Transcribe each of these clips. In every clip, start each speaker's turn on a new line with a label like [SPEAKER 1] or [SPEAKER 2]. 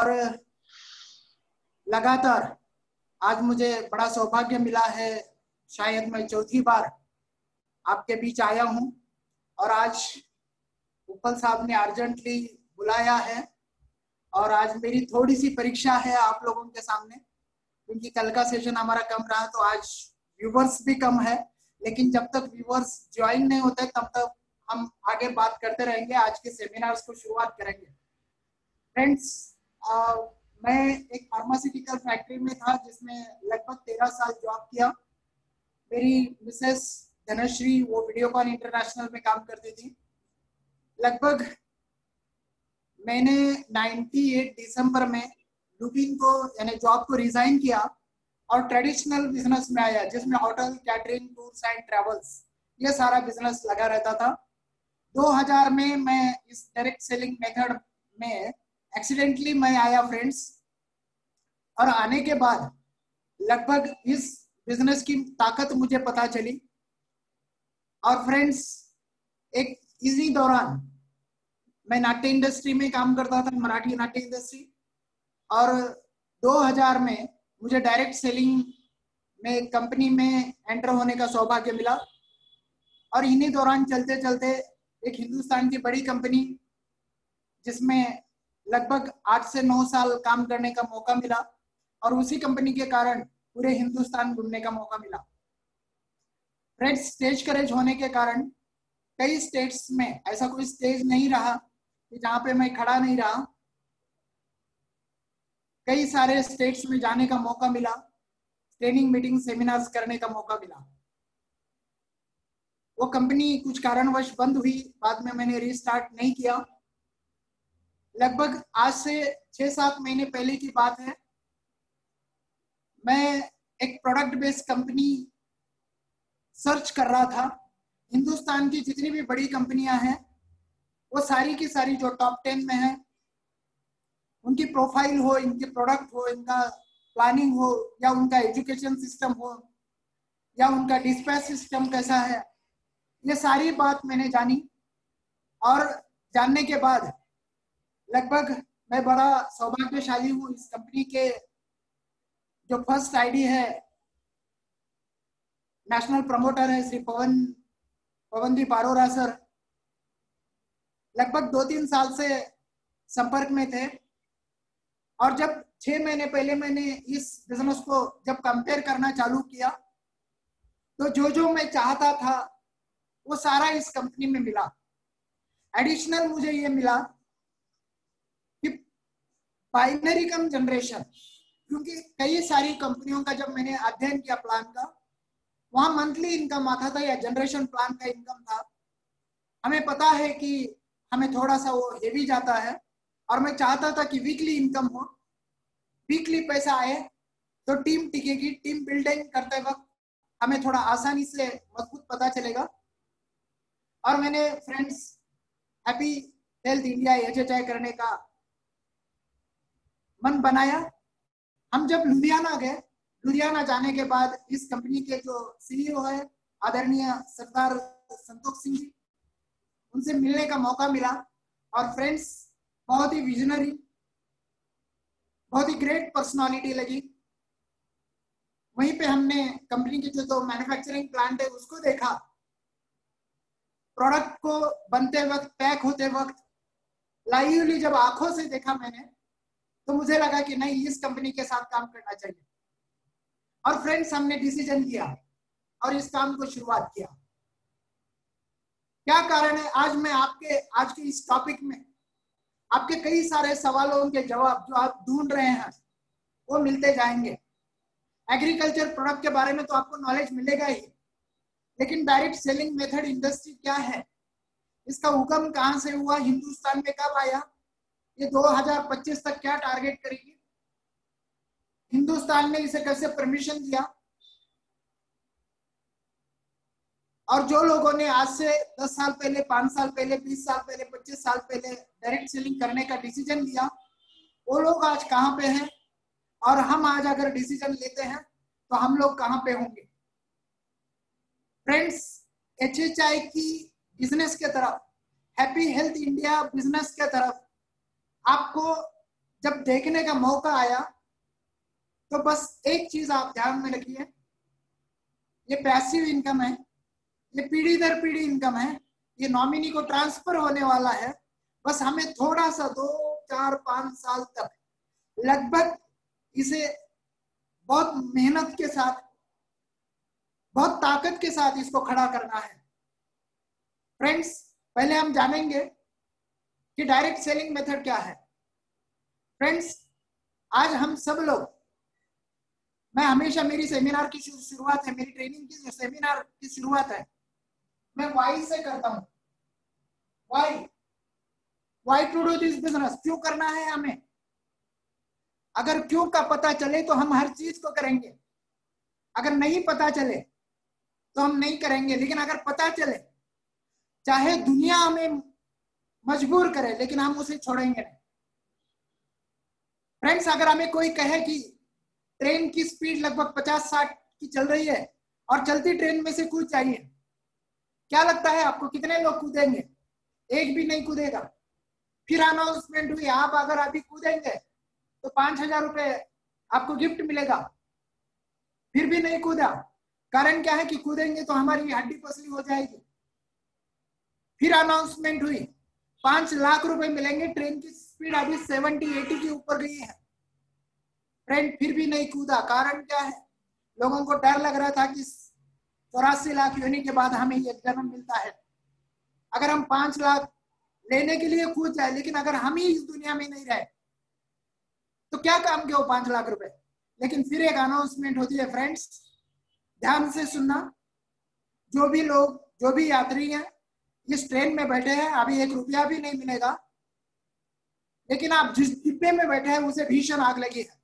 [SPEAKER 1] और लगातार आज मुझे बड़ा सौभाग्य मिला है, शायद मैं चौथी बार आपके बीच आया हूँ और आज उपल साहब ने अर्जेंटली बुलाया है और आज मेरी थोड़ी सी परीक्षा है आप लोगों के सामने, क्योंकि कल का सेशन हमारा कम रहा तो आज व्यूवर्स भी कम है, लेकिन जब तक व्यूवर्स ज्वाइन नहीं होते, तब तक हम आगे बात करते रहेंगे, आज के सेमिनार्स को शुरुआत करेंगे। फ्रेंड्स मैं एक फार्मास्यूटिकल फैक्ट्री में था जिसमें लगभग तेरह साल जॉब किया। मेरी मिसेस धनश्री, वो वीडियोकॉन इंटरनेशनल में काम करती थी। लगभग मैंने 98 दिसंबर में लुबिन को, यानी जॉब को रिजाइन किया और ट्रेडिशनल बिज़नेस में आया, जिसमें hotel catering tours and travels ये सारा बिज़नेस लगा रहता था। 2000 में मैं इस डायरेक्ट सेलिंग मेथड में एक्सीडेंटली मैं आया फ्रेंड्स और आने के बाद लगभग इस बिज़नेस की ताकत मुझे पता चली और फ्रेंड्स एक इसी दौरान मैं नाट्य इंडस्ट्री में काम करता था, मराठी नाट्य इंडस्ट्री और 2000 में मुझे डायरेक्ट सेलिंग में कंपनी में एंटर होने का सौभाग्य मिला और इन्हीं दौरान चलते चलते एक हिंदुस्तान की बड़ी कंपनी जिसमें लगभग आठ से नौ साल काम करने का मौका मिला और उसी कंपनी के कारण पूरे हिंदुस्तान घूमने का मौका मिला। रेड स्टेज करेज होने के कारण कई स्टेट्स में ऐसा कोई स्टेज नहीं रहा कि जहाँ पे मैं खड़ा नहीं रहा। कई सारे स्टेट्स में जाने का मौका मिला ट्रेनिंग मीटिंग सेमिनार्स करने का मौका मिला। वो कंपनी कुछ कारणवश बंद हुई, बाद में मैंने रिस्टार्ट नहीं किया। लगभग आज से छह सात महीने पहले की बात है। मैं एक प्रोडक्ट बेस्ड कंपनी सर्च कर रहा था। हिंदुस्तान की जितनी भी बड़ी कंपनियाँ हैं, वो सारी की सारी जो टॉप टेन में है, उनकी प्रोफ़ाइल हो, इनके प्रोडक्ट हो, इनका प्लानिंग हो, या उनका एजुकेशन सिस्टम हो, या उनका डिस्पैच सिस्टम कैसा है, ये सारी बात मैंने जानी। और जानने के बाद लगभग मैं बड़ा सौभाग्यशाली हूँ इस कंपनी के जो फ़र्स्ट आईडी है नेशनल प्रमोटर है श्री पवन, पवनदीप अरोरा सर। लगभग दो तीन साल से संपर्क में थे। और जब छह महीने पहले मैंने इस बिज़नेस को जब कंपेयर करना चालू किया तो जो जो मैं चाहता था, वो सारा इस कंपनी में मिला। एडिशनल मुझे ये मिला बाइनरी कम जनरेशन क्योंकि कई सारी कंपनियों का जब मैंने अध्ययन किया प्लान का, वहाँ मंथली इनकम आता था या जनरेशन प्लान का इनकम था। हमें पता है कि हमें थोड़ा सा वो हेवी जाता है और मैं चाहता था कि वीकली इनकम हो। वीकली पैसा आए तो टीम टिकेगी। टीम बिल्डिंग करते वक्त हमें थोड़ा आसानी से मज़बूत पता चलेगा। और मैंने friends happy health India H करने का मन बनाया। हम जब लुधियाना गए, लुधियाना जाने के बाद इस कंपनी के जो सीईओ है, आदरणीय सरदार संतोष सिंह जी, उनसे मिलने का मौका मिला और फ्रेंड्स बहुत ही विजनरी बहुत ही ग्रेट पर्सनालिटी लगी। वहीं पे हमने कंपनी के जो तो मैन्युफैक्चरिंग प्लांट है, उसको देखा। प्रोडक्ट को बनते वक्त पैक होते वक्त लाइवली जब आँखों से देखा मैंने तो मुझे लगा कि नहीं, इस कंपनी के साथ काम करना चाहिए। और फ्रेंड्स हमने डिसीज़न लिया और इस काम को शुरुआत किया। क्या कारण है? आज मैं आपके, आज के इस टॉपिक में आपके कई सारे सवालों के जवाब जो आप ढूंढ रहे हैं, वो मिलते जाएँगे। एग्रीकल्चर प्रोडक्ट के बारे में तो आपको नॉलेज मिलेगा ही। लेकिन डायरेक्ट सेलिंग मेथड इंडस्ट्री क्या है? इसका हुक्म कहाँ से हुआ? हिंदुस्तान में कब आया? ये 2025 तक क्या टारगेट करेगी? हिंदुस्तान ने इसे कैसे परमिशन दिया। और जो लोगों ने आज से 10 साल पहले 5 साल पहले 20 साल पहले 25 साल पहले डायरेक्ट सेलिंग करने का डिसीज़न लिया वो लोग आज कहाँ पे हैं? और हम आज अगर डिसीज़न लेते हैं तो हम लोग कहाँ पे होंगे? फ्रेंड्स एचएचआई की बिज़नेस के तरफ़ हैप्पी हेल्थ इंडिया बिज़नेस के तरफ़ आपको जब देखने का मौका आया तो बस एक चीज़ आप ध्यान में रखिए। ये पैसिव इनकम है, ये पीढ़ी दर पीढ़ी इनकम है, ये नॉमिनी को ट्रांसफ़र होने वाला है। बस हमें थोड़ा सा दो, चार, पाँच साल तक लगभग इसे बहुत मेहनत के साथ, बहुत ताकत के साथ इसको खड़ा करना है। फ्रेंड्स पहले हम जानेंगे कि डायरेक्ट सेलिंग मेथड क्या है? फ्रेंड्स आज हम सब लोग, मैं हमेशा मेरी सेमिनार की शुरुआत है, मेरी ट्रेनिंग की सेमिनार की शुरुआत है। मैं वाई से करता हूँ? Why why to do this business क्यों करना है हमें? अगर क्यों का पता चले तो हम हर चीज़ को करेंगे। अगर नहीं पता चले तो हम नहीं करेंगे। लेकिन अगर पता चले, चाहे दुनिया हमें मजबूर करे, लेकिन हम उसे छोड़ेंगे नहीं। फ्रेंड्स अगर हमें कोई कहे कि ट्रेन की स्पीड लगभग पचास साठ की चल रही है, और चलती ट्रेन में से कूद चाहिए क्या लगता है आपको कितने लोग कूदेंगे? एक भी नहीं कूदेगा। फिर अनाउंसमेंट हुई, आप अगर अभी कूदेंगे तो पाँच हज़ार रुपए आपको गिफ्ट मिलेगा। फिर भी नहीं कूदा। कारण क्या है कि कूदेंगे तो हमारी हड्डी पसली हो जाएगी। फिर अनाउंसमेंट हुई पाँच लाख रुपए मिलेंगे, ट्रेन की स्पीड अभी सेवेंटी एटी के ऊपर गई है। ट्रेन फिर भी नहीं कूदा, कारण क्या है? लोगों को डर लग रहा था कि चौरासी लाख यूनि के बाद हमें ये जन्म मिलता है। अगर हम पाँच लाख लेने के लिए कूद जाए, लेकिन अगर हम ही इस दुनिया में नहीं रहे तो क्या काम के वो पाँच लाख रुपए? लेकिन फिर एक अनाउंसमेंट होती है फ्रेंड्स ध्यान से सुनना। जो भी लोग, जो भी यात्री हैं इस ट्रेन में बैठे हैं, अभी एक रुपया भी नहीं मिलेगा। लेकिन आप जिस डिब्बे में बैठे हैं, उसे भीषण आग लगी है।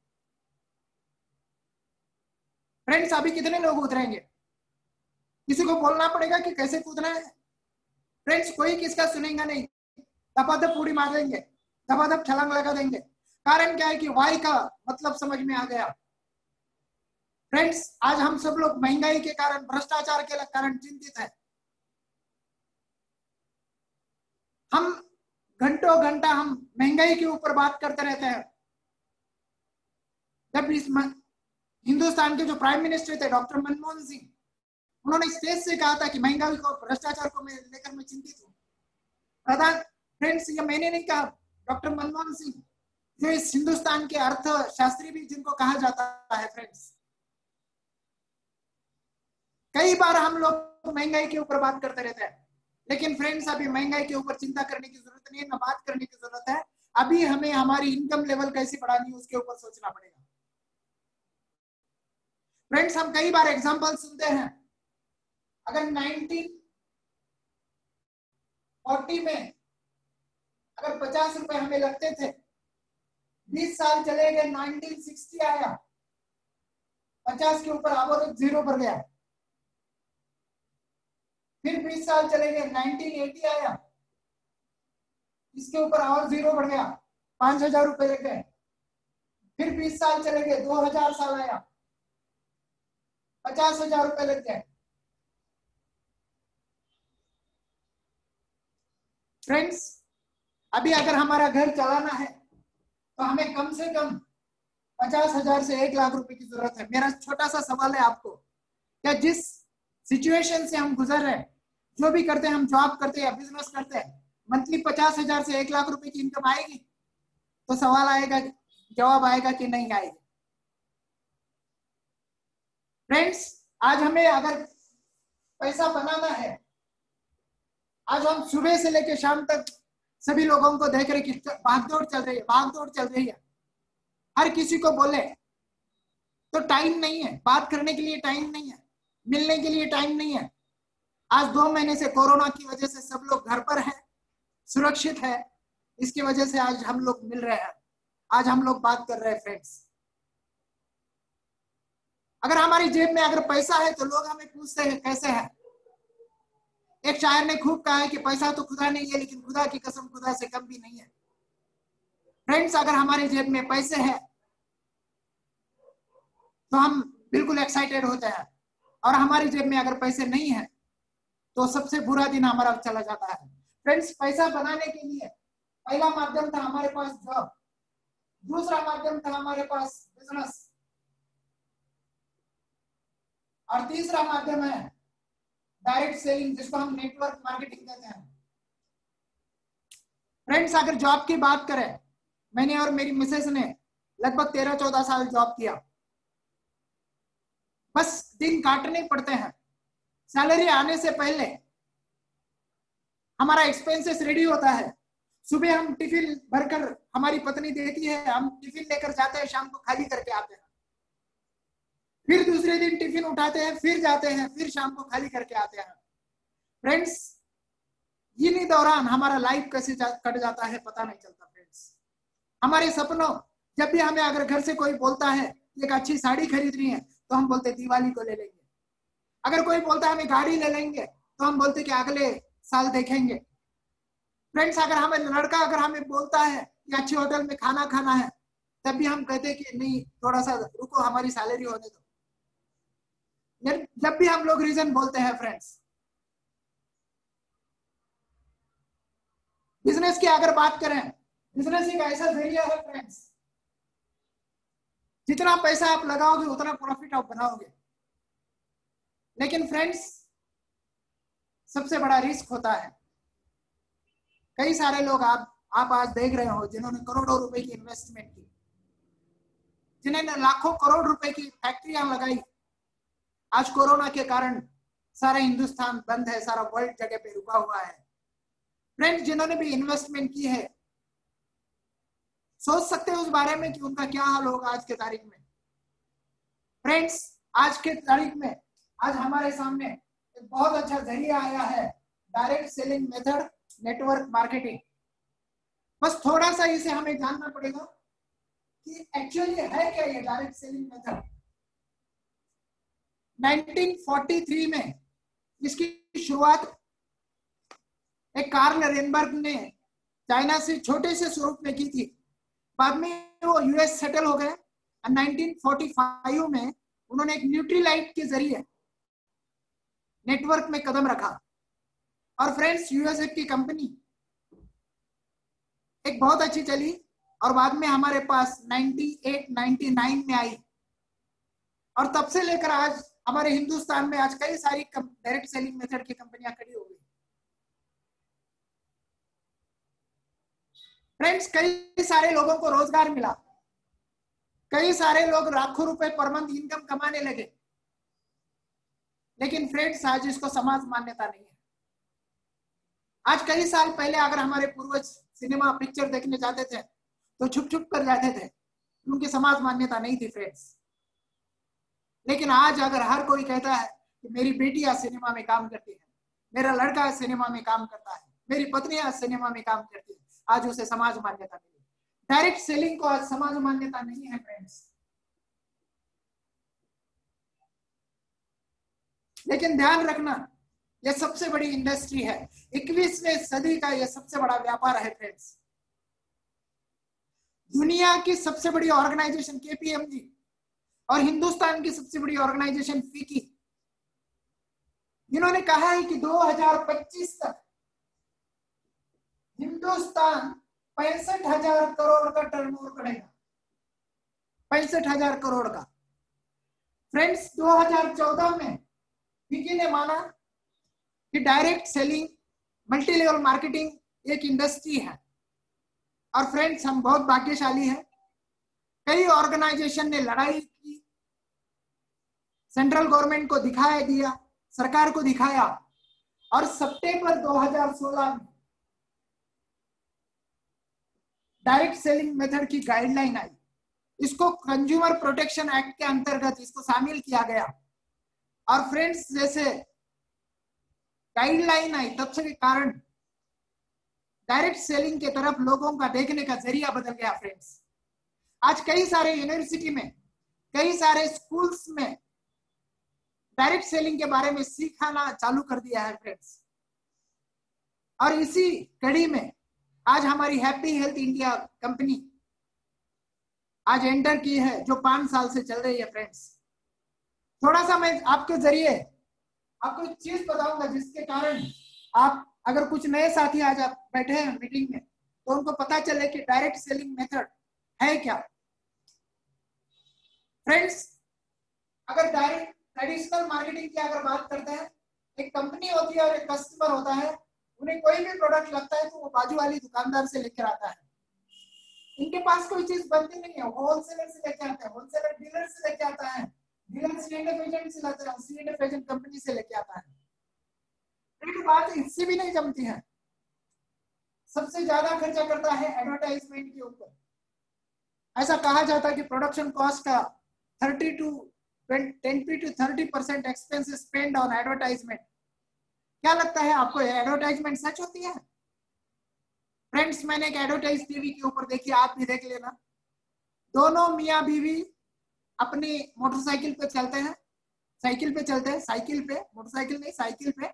[SPEAKER 1] फ्रेंड्स अभी कितने लोग उतरेंगे? किसी को बोलना पड़ेगा कि कैसे कूदना है? फ्रेंड्स कोई किसका सुनेगा नहीं। दपादप पूरी मार देंगे दपादप छलांग लगा देंगे। कारण क्या है कि वाई का मतलब समझ में आ गया। फ्रेंड्स आज हम सब लोग महँगाई के कारण, भ्रष्टाचार के कारण चिंतित है। हम घंटों घंटा हम महँगाई के ऊपर बात करते रहते हैं। जब इस हिंदुस्तान के जो प्राइम मिनिस्टर थे डॉक्टर मनमोहन सिंह, उन्होंने स्टेज से कहा था कि महँगाई को, भ्रष्टाचार को मैं लेकर मैं चिंतित हूँ। प्रधान फ्रेंड्स ये मैंने नहीं कहा डॉक्टर मनमोहन सिंह, जो इस हिंदुस्तान के अर्थशास्त्री भी जिनको कहा जाता है फ्रेंड्स कई बार हम लोग महँगाई के ऊपर बात करते रहते हैं। लेकिन फ्रेंड्स अभी महँगाई के ऊपर चिंता करने की ज़रूरत नहीं है, ना बात करने की ज़रूरत है। अभी हमें हमारी इनकम लेवल कैसे बढ़ानी है, उसके ऊपर सोचना पड़ेगा। फ्रेंड्स हम कई बार एग्जांपल सुनते हैं। अगर 1940 में अगर पचास रुपए हमें लगते थे, बीस साल चले गए 1960 आया। पचास के ऊपर अब ज़ीरो पर गया। फिर बीस साल चले गए 1980 आया। इसके ऊपर और ज़ीरो बढ़ गया, पाँच हज़ार रुपए लग गए। फिर बीस साल चले गए, दो हज़ार साल आया। पचास हज़ार रुपए लग गए। फ्रेंड्स अभी अगर हमारा घर चलाना है तो हमें कम से कम पचास हज़ार से एक लाख रुपए की ज़रूरत है। मेरा छोटा सा सवाल है आपको, क्या जिस सिचुएशन से हम गुजर रहे हैं जो भी करते हैं, हम जॉब करते हैं बिज़नेस करते हैं मंथली पचास हज़ार से एक लाख रुपए की इनकम आएगी। तो सवाल आएगा, जवाब आएगा कि नहीं आएगी। फ्रेंड्स आज हमें अगर पैसा बनाना है, आज हम सुबह से लेकर शाम तक सभी लोगों को देख रहे कि भागदौड़ चल रही है, भागदौड़ चल रही है। हर किसी को बोले तो टाइम नहीं है। बात करने के लिए टाइम नहीं है। मिलने के लिए टाइम नहीं है। आज दो महीने से कोरोना की वजह से सब लोग घर पर हैं, सुरक्षित है। इसकी वजह से आज हम लोग मिल रहे हैं। आज हम लोग बात कर रहे हैं फ्रेंड्स अगर हमारी जेब में अगर पैसा है तो लोग हमें पूछते हैं, कैसे है? एक शायर ने खूब कहा है कि पैसा तो खुदा नहीं है लेकिन खुदा की कसम खुदा से कम भी नहीं है। फ्रेंड्स अगर हमारे जेब में पैसे हैं तो हम बिल्कुल एक्साइटेड होते हैं। और हमारी जेब में अगर पैसे नहीं है तो सबसे बुरा दिन हमारा चला जाता है। फ्रेंड्स पैसा बनाने के लिए पहला माध्यम था हमारे पास जॉब दूसरा माध्यम था हमारे पास बिज़नेस और तीसरा माध्यम है डायरेक्ट सेलिंग जिसको हम नेटवर्क मार्केटिंग कहते हैं। फ्रेंड्स अगर जॉब की बात करें, मैंने और मेरी मिसेस ने लगभग तेरह चौदह साल जॉब किया। बस दिन काटने पड़ते हैं। सैलरी आने से पहले हमारा एक्सपेंसेस रेडी होता है। सुबह हम टिफ़िन भरकर हमारी पत्नी देती है हम टिफ़िन लेकर जाते हैं शाम को खाली करके आते हैं। फिर दूसरे दिन टिफ़िन उठाते हैं फिर जाते हैं फिर शाम को खाली करके आते हैं। फ्रेंड्स इन्हीं दौरान हमारा लाइफ कैसे जा, कट जाता है पता नहीं चलता फ्रेंड्स हमारे सपनों जब भी हमें अगर घर से कोई बोलता है एक अच्छी साड़ी खरीदनी है तो हम बोलते दिवाली को ले लेंगे। अगर कोई बोलता है, हमें गाड़ी ले लेंगे तो हम बोलते कि अगले साल देखेंगे। फ्रेंड्स अगर हमें, लड़का अगर हमें बोलता है कि अच्छे होटल में खाना खाना है, तब भी हम कहते कि, नहीं थोड़ा सा रुको, हमारी सैलरी होने दो। जब भी हम लोग रीजन बोलते हैं फ्रेंड्स बिज़नेस की अगर बात करें बिज़नेस एक ऐसा ज़रिया है फ्रेंड्स जितना पैसा आप लगाओगे, उतना प्रॉफिट आप बनाओगे। लेकिन फ्रेंड्स सबसे बड़ा रिस्क होता है। कई सारे लोग आप आप आज देख रहे हो, जिन्होंने करोड़ों रुपए की इन्वेस्टमेंट की, जिन्होंने लाखों करोड़ रुपए की फैक्ट्रियाँ लगाई। आज कोरोना के कारण सारा हिंदुस्तान बंद है, सारा वर्ल्ड जगह पे रुका हुआ है। फ्रेंड्स जिन्होंने भी इन्वेस्टमेंट की है, सोच सकते हैं उस बारे में कि उनका क्या हाल होगा आज के तारीख में। फ्रेंड्स आज के तारीख में आज हमारे सामने एक बहुत अच्छा ज़रिया आया है direct selling method network marketing बस थोड़ा सा इसे हमें जानना पड़ेगा कि एक्चुअली है क्या ये डायरेक्ट सेलिंग मेथड 1943 में इसकी शुरुआत एक कार्ल रेनबर्ग ने चाइना से छोटे से स्वरूप में की थी। बाद में वो यूएस सेटल हो गए। 1945 में उन्होंने एक न्यूट्रीलाइट के ज़रिए नेटवर्क में कदम रखा। और फ्रेंड्स यूएसएफ की कंपनी एक बहुत अच्छी चली और बाद में हमारे पास 98 99 में आई। और तब से लेकर आज हमारे हिंदुस्तान में आज कई सारी डायरेक्ट सेलिंग मेथड की कंपनियाँ खड़ी हो गई। फ्रेंड्स कई सारे लोगों को रोज़गार मिला। कई सारे लोग लाखों रुपए पर मंथ इनकम कमाने लगे। लेकिन फ्रेंड्स आज इसको समाज मान्यता नहीं है। आज कई साल पहले अगर हमारे पूर्वज सिनेमा पिक्चर देखने जाते थे तो छुप छुप कर जाते थे। उनकी समाज मान्यता नहीं थी फ्रेंड्स लेकिन आज अगर हर कोई कहता है कि मेरी बेटियाँ सिनेमा में काम करती है, मेरा लड़का सिनेमा में काम करता है, मेरी पत्नियाँ सिनेमा में काम करती है, आज उसे समाज मान्यता मिली। डायरेक्ट सेलिंग को आज समाज मान्यता नहीं है फ्रेंड्स लेकिन ध्यान रखना, यह सबसे बड़ी इंडस्ट्री है। इक्कीसवें सदी का यह सबसे बड़ा व्यापार है फ्रेंड्स दुनिया की सबसे बड़ी ऑर्गेनाइजेशन केपीएमजी और हिंदुस्तान की सबसे बड़ी ऑर्गेनाइजेशन फीकी इन्होंने कहा है कि 2025 तक हिंदुस्तान पैंसठ हज़ार करोड़ का टर्नओवर करेगा। पैंसठ हज़ार करोड़ का। फ्रेंड्स 2014 में विकी ने माना कि direct selling multi level marketing एक इंडस्ट्री है। और फ्रेंड्स हम बहुत भाग्यशाली हैं। कई ऑर्गेनाइजेशन ने लड़ाई की सेंट्रल गवर्नमेंट को दिखाया दिया, सरकार को दिखाया। और सितंबर 2016 में डायरेक्ट सेलिंग मेथड की गाइडलाइन आई। इसको कंज्यूमर प्रोटेक्शन एक्ट के अंतर्गत इसको शामिल किया गया। और फ्रेंड्स जैसे गाइडलाइन आई से के कारण डायरेक्ट सेलिंग के तरफ़ लोगों का देखने का ज़रिया बदल गया फ्रेंड्स आज कई सारे यूनिवर्सिटी में, कई सारे स्कूल्स में डायरेक्ट सेलिंग के बारे में सिखाना चालू कर दिया है फ्रेंड्स और इसी कड़ी में आज हमारी हैप्पी हेल्थ इंडिया कंपनी आज एंटर की है, जो पाँच साल से चल रही है फ्रेंड्स थोड़ा सा मैं आपके ज़रिए आपको एक चीज़ बताऊँगा जिसके कारण आप अगर कुछ नए साथी आज आप बैठे हैं मीटिंग में तो उनको पता चले कि डायरेक्ट सेलिंग मेथड है क्या। फ्रेंड्स अगर डायरेक्ट ट्रेडिशनल मार्केटिंग की अगर बात करते हैं, एक कंपनी होती है और एक कस्टमर होता है, उन्हें कोई भी प्रोडक्ट लगता है तो वो बाजू वाली दुकानदार से लेकर आता है। इनके पास कोई चीज़ बनती नहीं है होलसेलर से लेके आता है होलसेलर डीलर से लेके आता है। से लाता है कंपनी से लेके आता है। एक बात इससे भी नहीं जमती है। सबसे ज़्यादा खर्चा करता है एडवर्टाइजमेंट के ऊपर। ऐसा कहा जाता है कि प्रोडक्शन कॉस्ट का thirty to ten to thirty percent expense spend on advertisement क्या लगता है आपको एडवर्टाइजमेंट सच होती है? फ्रेंड्स मैंने एक एडवर्टाइज टीवी के ऊपर देखी, आप भी देख लेना। दोनों मियाँ बीवी अपनी मोटरसाइकिल पे चलते हैं। साइकिल पे चलते हैं। साइकिल पे, मोटरसाइकिल नहीं, साइकिल पे।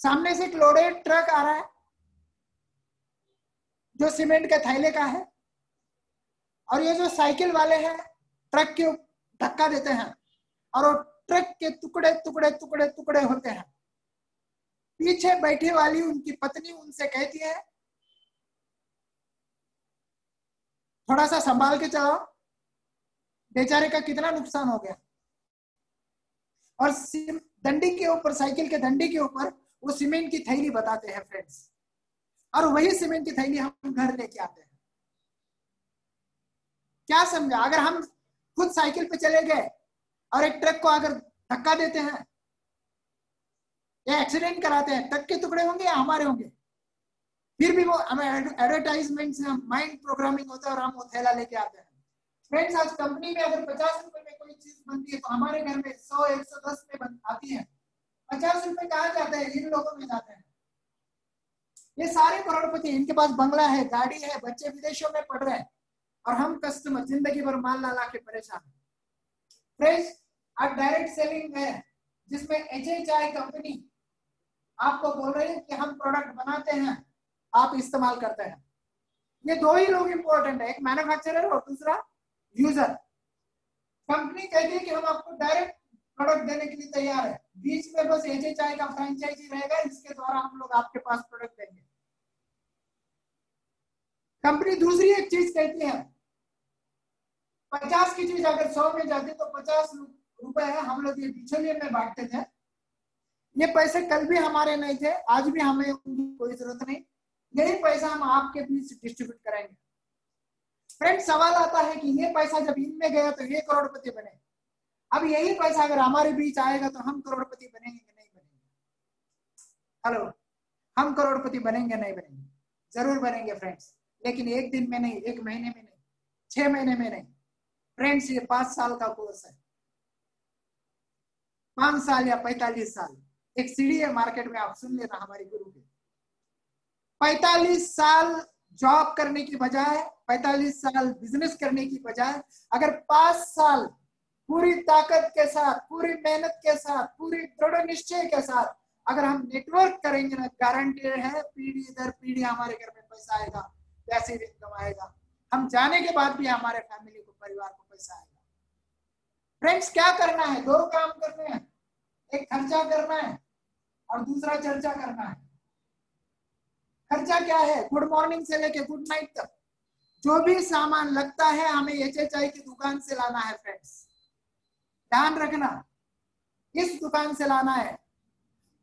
[SPEAKER 1] सामने से एक लोडेड ट्रक आ रहा है, जो सीमेंट के थैले का है। और ये जो साइकिल वाले हैं, ट्रक के धक्का देते हैं और वो ट्रक के टुकड़े टुकड़े टुकड़े टुकड़े होते हैं। पीछे बैठी वाली उनकी पत्नी उनसे कहती है, थोड़ा सा संभाल के चलाओ। बेचारे का कितना नुकसान हो गया। और दंडी के ऊपर, साइकिल के दंडी के ऊपर, वो सीमेंट की थैली बताते हैं फ्रेंड्स और वही सीमेंट की थैली हम घर लेके आते हैं। क्या समझा? अगर हम खुद साइकिल पे चले गए और एक ट्रक को अगर धक्का देते हैं, या एक्सीडेंट कराते हैं, ट्रक के टुकड़े होंगे या हमारे होंगे? फिर भी वो हमें एडवर्टाइजमेंट से माइंड प्रोग्रामिंग होता है और हम वो थैला लेके आते हैं। फ्रेंड्स आज कंपनी में अगर पचास रुपए में कोई चीज़ बनती है तो हमारे घर में सौ, एक सौ, दस में आती है। पचास रुपए कहा जाते हैं? इन लोगों में जाते हैं। ये सारे करोड़पति इनके पास बंगला है, गाड़ी है, बच्चे विदेशों में पढ़ रहे हैं। और हम कस्टमर ज़िंदगी भर माल ला ला के परेशान फ्रेंड्स अब डायरेक्ट सेलिंग है, जिसमें एच एच आई कंपनी आपको बोल रही है कि हम प्रोडक्ट बनाते हैं, आप इस्तेमाल करते हैं। ये दो ही लोग इंपॉर्टेंट है, एक मैन्युफैक्चरर और दूसरा यूज़र। कंपनी कहती है कि हम आपको डायरेक्ट प्रोडक्ट देने के लिए तैयार है। बीच में बस एच का फ्रेंचाइजी रहेगा, इसके द्वारा हम लोग आपके पास प्रोडक्ट देंगे। कंपनी दूसरी एक चीज़ कहती है, पचास की चीज़ अगर सौ में जाती तो पचास रुपए है। हम लोग ये बिचौलिए में बांटते थे। ये पैसे कल भी हमारे नहीं थे, आज भी हमें कोई ज़रूरत नहीं। यही पैसा हम आपके बीच डिस्ट्रीब्यूट करेंगे फ्रेंड सवाल आता है कि ये पैसा जब इनमें गया तो ये करोड़पति बने। अब यही पैसा अगर हमारे बीच आएगा तो हम करोड़पति बनेंगे कि नहीं बनेंगे? हेलो हम करोड़पति बनेंगे नहीं बनेंगे? ज़रूर बनेंगे फ्रेंड्स लेकिन एक दिन में नहीं, एक महीने में नहीं, छह महीने में नहीं। फ्रेंड्स ये पाँच साल का कोर्स है। पाँच साल या पैतालीस साल। एक सीढ़ी है मार्केट में, आप सुन लेना हमारी गुरु के। पैतालीस साल जॉब करने की बजाय, पैतालीस साल बिज़नेस करने की बजाय, अगर पाँच साल पूरी ताकत के साथ, पूरी मेहनत के साथ, पूरी दृढ़ निश्चय के साथ अगर हम नेटवर्क करेंगे ना गारंटेड है, पीढ़ी दर पीढ़ी हमारे घर में पैसा आएगा, पैसे इनकम आएगा हम जाने के बाद भी हमारे फैमिली को, परिवार को पैसा आएगा। फ्रेंड्स क्या करना है? दो काम करने हैं, एक खर्चा करना है और दूसरा चर्चा करना है। खर्चा क्या है? गुड मॉर्निंग से लेके गुड नाइट तक। जो भी सामान लगता है, हमें एच एच आई की दुकान से लाना है फ्रेंड्स ध्यान रखना, इस दुकान से लाना है।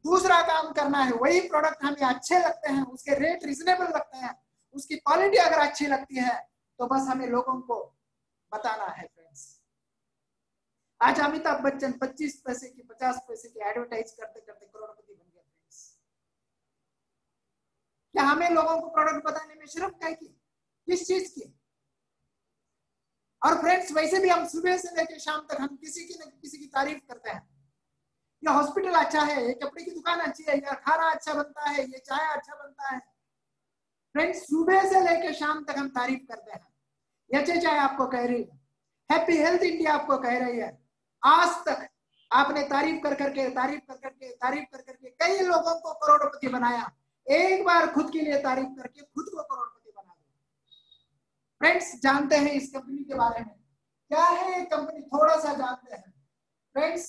[SPEAKER 1] दूसरा काम करना है, वही प्रोडक्ट हमें अच्छे लगते हैं, उसके रेट रिजनेबल लगते हैं, उसकी क्वालिटी अगर अच्छी लगती है तो बस हमें लोगों को बताना है फ्रेंड्स आज अमिताभ बच्चन 25 पैसे की 50 पैसे की एडवर्टाइज करते करते करोड़पति बन क्या हमें लोगों को प्रोडक्ट बताने में शर्म क्या की? किस चीज़ की? और फ्रेंड्स वैसे भी हम सुबह से लेकर शाम तक हम किसी की न किसी की तारीफ़ करते हैं। ये हॉस्पिटल अच्छा है, ये कपड़े की दुकान अच्छी है, या खाना अच्छा बनता है, ये चाय अच्छा बनता है। फ्रेंड्स सुबह से लेकर शाम तक हम तारीफ़ करते हैं। एच चाय आपको कह रही है। हैप्पी हेल्थ इंडिया आपको कह रही है। आज तक आपने तारीफ़ कर करके, तारीफ़ कर करके, तारीफ़ कर करके कई लोगों को करोड़पति बनाया। एक बार खुद के लिए तारीफ़ करके खुद को करोड़पति बना दो। फ्रेंड्स जानते हैं इस कंपनी के बारे में। क्या है ये कंपनी थोड़ा सा जानते हैं। फ्रेंड्स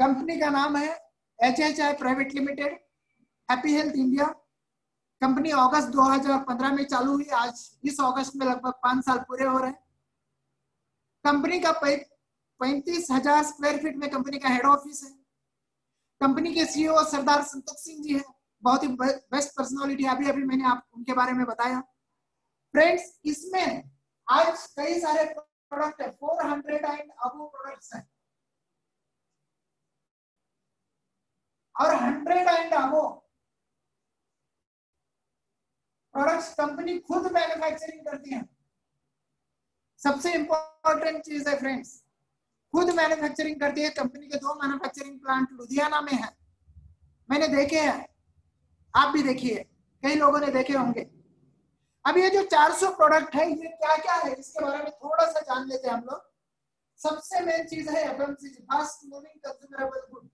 [SPEAKER 1] कंपनी का नाम है H H I private limited happy health India company अगस्त 2015 में चालू हुई। आज इस अगस्त में लगभग पाँच साल पूरे हो रहे हैं। कंपनी का पैंतीस हज़ार स्क्वायर फीट में कंपनी का हेड ऑफ़िस है। कंपनी के सीईओ सरदार संतोष सिंह जी है। बहुत ही बेस्ट पर्सनालिटी अभी अभी मैंने आप, उनके बारे में बताया। फ्रेंड्स इसमें आज कई सारे प्रोडक्ट है। Four hundred and above products है। और hundred and above products company खुद मैन्युफैक्चरिंग करती है। सबसे इंपॉर्टेंट चीज़ है फ्रेंड्स खुद मैन्युफैक्चरिंग करती है। कंपनी के दो मैन्युफैक्चरिंग प्लांट लुधियाना में है। मैंने देखे हैं। आप भी देखिए, कई लोगों ने देखे होंगे। अब ये जो 400 प्रोडक्ट है, ये क्या क्या है, इसके बारे में थोड़ा सा जान लेते हैं हम लोग। सबसे मेन चीज़ है fast moving consumable good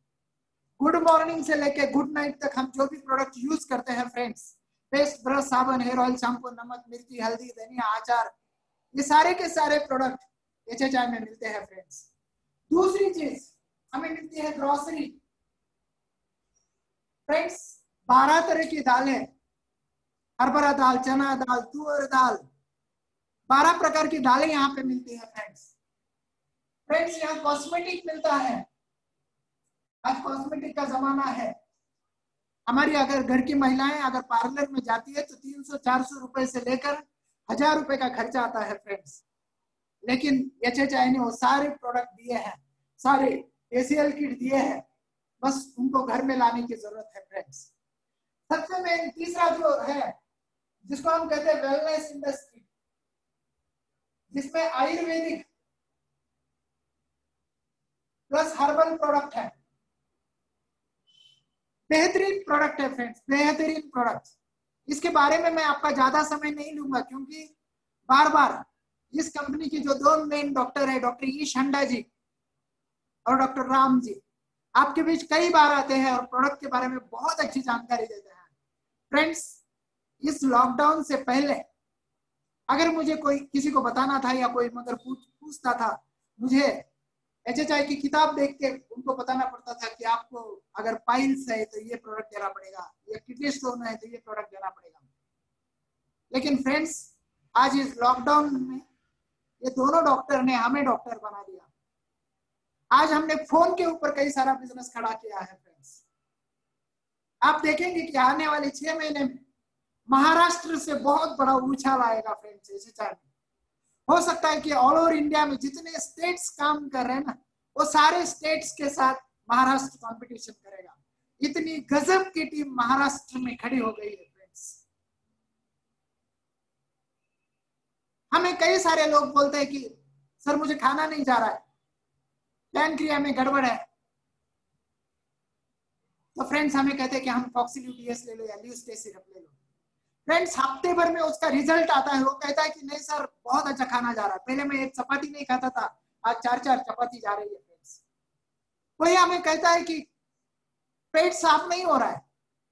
[SPEAKER 1] good morning से लेके गुड नाइट तक हम जो भी प्रोडक्ट यूज़ करते हैं फ्रेंड्स पेस्ट ब्रश साबन हेयर ऑयल शैम्पू नमक, मिर्ची, हल्दी, धनिया आचार ये सारे के सारे प्रोडक्ट एच एच आई में मिलते हैं फ्रेंड्स दूसरी चीज़ हमें मिलती है ग्रोसरी फ्रेंड्स बारह तरह की दालें हरभरा दाल, चना दाल, तुअर दाल। बारह प्रकार की दालें यहाँ पे मिलती है फ्रेंड्स फ्रेंड्स यहाँ कॉस्मेटिक मिलता है। आज कॉस्मेटिक का जमाना है। हमारी अगर घर की महिलाएँ अगर पार्लर में जाती है तो तीन सौ, चार सौ रुपए से लेकर हज़ार रुपए का खर्चा आता है फ्रेंड्स लेकिन एच एच आई ने वो सारे प्रोडक्ट दिए हैं, सारे एसीएल किट दिए हैं। बस उनको घर में लाने की ज़रूरत है फ्रेंड्स सबसे मेन तीसरा जो है, जिसको हम कहते हैं वेलनेस इंडस्ट्री जिसमें आयुर्वेदिक प्लस हर्बल प्रोडक्ट है। बेहतरीन प्रोडक्ट है फ्रेंड्स बेहतरीन प्रोडक्ट इसके बारे में मैं आपका ज़्यादा समय नहीं लूँगा, क्योंकि बार बार इस कंपनी की जो दो मेन डॉक्टर है डॉक्टर ईश हंडा जी और डॉक्टर राम जी, आपके बीच कई बार आते हैं और प्रोडक्ट के बारे में बहुत अच्छी जानकारी देते हैं। फ्रेंड्स इस लॉकडाउन से पहले अगर मुझे कोई किसी को बताना था या कोई मगर पूछ पूछता था, मुझे एच एच आई की किताब देख के उनको बताना पड़ता था कि आपको अगर पाइल्स है तो ये प्रोडक्ट देना पड़ेगा, या किडनी स्टोन है तो ये प्रोडक्ट देना पड़ेगा। लेकिन फ्रेंड्स आज इस लॉकडाउन में ये दोनों डॉक्टर ने हमें डॉक्टर बना दिया। आज हमने फ़ोन के ऊपर कई सारा बिज़नेस खड़ा किया है। आप देखेंगे कि आने वाले छह महीने में महाराष्ट्र से बहुत बड़ा उछाल आएगा फ्रेंड्स एच में हो सकता है कि ऑल ओवर इंडिया में जितने स्टेट्स काम कर रहे हैं ना, वो सारे स्टेट्स के साथ महाराष्ट्र कंपटीशन करेगा। इतनी गजब की टीम महाराष्ट्र में खड़ी हो गई है फ्रेंड्स हमें कई सारे लोग बोलते हैं कि, सर, मुझे खाना नहीं जा रहा है। पैन क्रिया में गड़बड़ है। तो फ्रेंड्स हमें कहते हैं कि हम फॉक्सिल्यूटीएस ले लो या ल्यूस्टे सिरप ले लो। फ्रेंड्स हफ़्ते भर में उसका रिज़ल्ट आता है। वो कहता है कि नहीं सर बहुत अच्छा खाना जा रहा है। पहले मैं एक चपाती नहीं खाता था। आज चार चार चपाती जा रही है फ्रेंड्स वही हमें कहता है कि पेट साफ़ नहीं हो रहा है।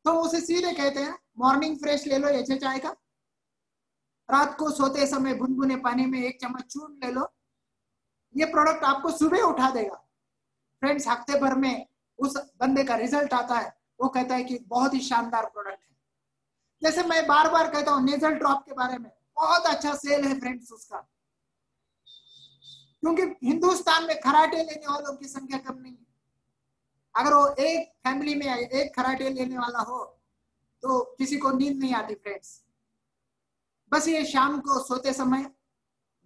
[SPEAKER 1] तो उसे सीधे कहते हैं मॉर्निंग फ्रेश ले लो ऐसे चाय का। रात को सोते समय बुनबुने पानी में एक चम्मच चून ले लो। ये प्रोडक्ट आपको सुबह उठा देगा। फ्रेंड्स हफ़्ते भर में उस बंदे का रिज़ल्ट आता है, वो कहता है कि बहुत ही शानदार प्रोडक्ट है। जैसे मैं बार बार कहता हूँ नेजल ड्रॉप के बारे में, बहुत अच्छा सेल है फ्रेंड्स उसका। क्योंकि हिंदुस्तान में खराटे लेने वालों की संख्या कम नहीं है। अगर वो एक फैमिली में एक खराटे लेने वाला हो तो किसी को नींद नहीं आती फ्रेंड्स बस ये शाम को सोते समय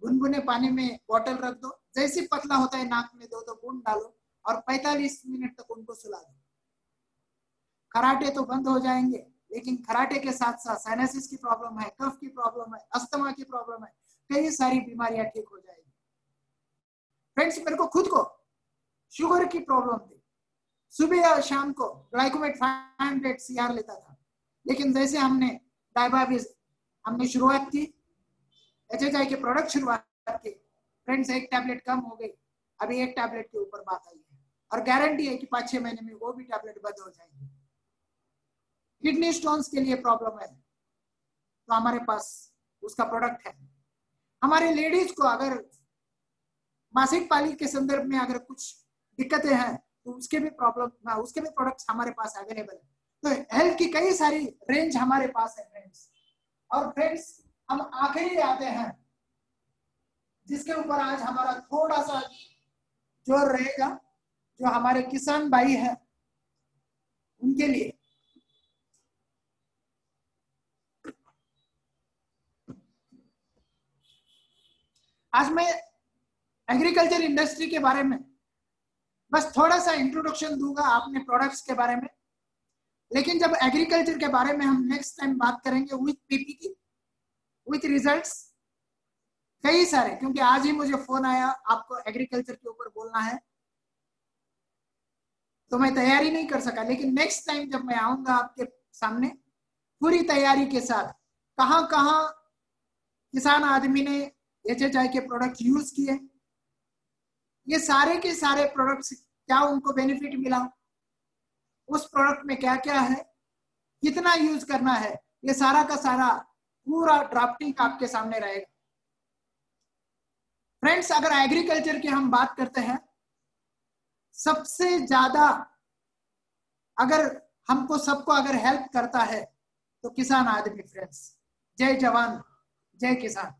[SPEAKER 1] गुनगुने पानी में बॉटल रख दो। जैसे पतला होता है, नाक में दो दो बूंद डालो। और 45 मिनट तक उनको सुला दो। खराटे तो बंद हो जाएँगे, लेकिन खराटे के साथ साथ साइनसिस की प्रॉब्लम है, कफ की प्रॉब्लम है, अस्थमा की प्रॉब्लम है, कई सारी बीमारियाँ ठीक हो जाएगी। फ्रेंड्स, मेरे को खुद को शुगर की प्रॉब्लम थी। सुबह या शाम को ग्लाइकोमेट फाइव हंड्रेड सी लेता था, लेकिन जैसे हमने डायबिटीज़, हमने शुरुआत की एच एच आई के प्रोडक्ट शुरुआत की, फ्रेंड्स, एक टैबलेट कम हो गई, अभी एक टैबलेट के ऊपर बात आई है। और गारंटी है कि पाँच छह महीने में वो भी टैबलेट बंद हो जाएगी। किडनी स्टोन्स के लिए प्रॉब्लम है। तो हमारे पास उसका प्रोडक्ट है। हमारे लेडीज़ को अगर मासिक पाली के संदर्भ में अगर कुछ दिक्कतें हैं तो उसके भी प्रॉब्लम उसके भी प्रोडक्ट्स हमारे पास अवेलेबल है। तो हेल्थ की कई सारी रेंज हमारे पास है फ्रेंड्स और फ्रेंड्स हम आखिरी आते हैं, जिसके ऊपर आज हमारा थोड़ा सा ज़ोर रहेगा जो हमारे किसान भाई है, उनके लिए। आज मैं एग्रीकल्चर इंडस्ट्री के बारे में बस थोड़ा सा इंट्रोडक्शन दूँगा आपने प्रोडक्ट्स के बारे में। लेकिन जब एग्रीकल्चर के बारे में हम नेक्स्ट टाइम बात करेंगे विथ पीपी की विथ रिजल्ट्स कई सारे, क्योंकि आज ही मुझे फ़ोन आया, आपको एग्रीकल्चर के ऊपर बोलना है। तो मैं तैयारी नहीं कर सका, लेकिन नेक्स्ट टाइम जब मैं आऊँगा आपके सामने, पूरी तैयारी के साथ, कहाँ कहाँ किसान आदमी ने एचएचआई के प्रोडक्ट यूज़ किए, ये सारे के सारे प्रोडक्ट्स क्या उनको बेनिफिट मिला? उस प्रोडक्ट में क्या क्या है? कितना यूज़ करना है? ये सारा का सारा पूरा ड्राफ्टिंग आपके सामने रहेगा। फ्रेंड्स अगर एग्रीकल्चर की हम बात करते हैं सबसे ज़्यादा अगर हमको सबको अगर हेल्प करता है तो किसान आदमी फ्रेंड्स जय जवान, जय किसान.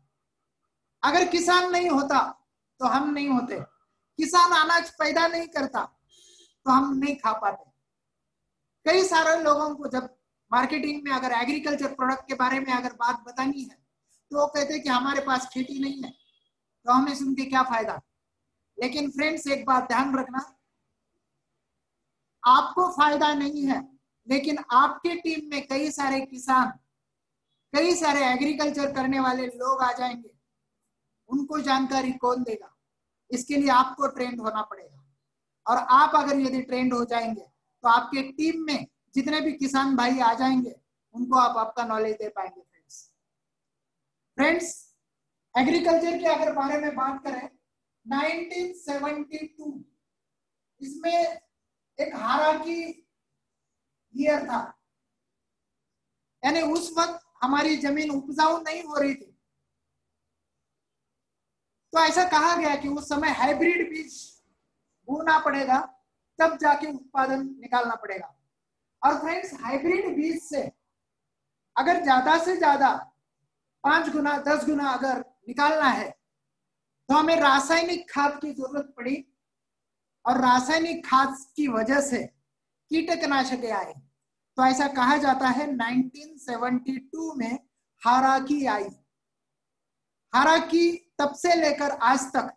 [SPEAKER 1] अगर किसान नहीं होता तो हम नहीं होते. किसान अनाज पैदा नहीं करता तो हम नहीं खा पाते. कई सारे लोगों को जब मार्केटिंग में अगर एग्रीकल्चर प्रोडक्ट के बारे में अगर बात बतानी है तो वो कहते हैं कि हमारे पास खेती नहीं है तो हमें सुन के क्या फ़ायदा? लेकिन फ्रेंड्स एक बात ध्यान रखना आपको फ़ायदा नहीं है, लेकिन आपके टीम में कई सारे किसान, कई सारे एग्रीकल्चर करने वाले लोग आ जाएँगे। उनको जानकारी कौन देगा? इसके लिए आपको ट्रेंड होना पड़ेगा। और आप अगर यदि ट्रेंड हो जाएँगे तो आपके टीम में जितने भी किसान भाई आ जाएँगे, उनको आप आपका नॉलेज दे पाएँगे फ्रेंड्स फ्रेंड्स एग्रीकल्चर के अगर बारे में बात करें 1972 इसमें एक हारा की ईयर था। यानी उस वक्त हमारी ज़मीन उपजाऊ नहीं हो रही थी। तो ऐसा कहा गया कि उस समय हाइब्रिड बीज बोना पड़ेगा, तब जाके उत्पादन निकालना पड़ेगा। और फ्रेंड्स हाइब्रिड बीज से अगर ज़्यादा से ज़्यादा पाँच गुना, दस गुना अगर निकालना है तो हमें रासायनिक खाद की ज़रूरत पड़ी। और रासायनिक खाद की वजह से कीटकनाशक आए तो ऐसा कहा जाता है 1972 में हाराकी आई। हाराकी तब से लेकर आज तक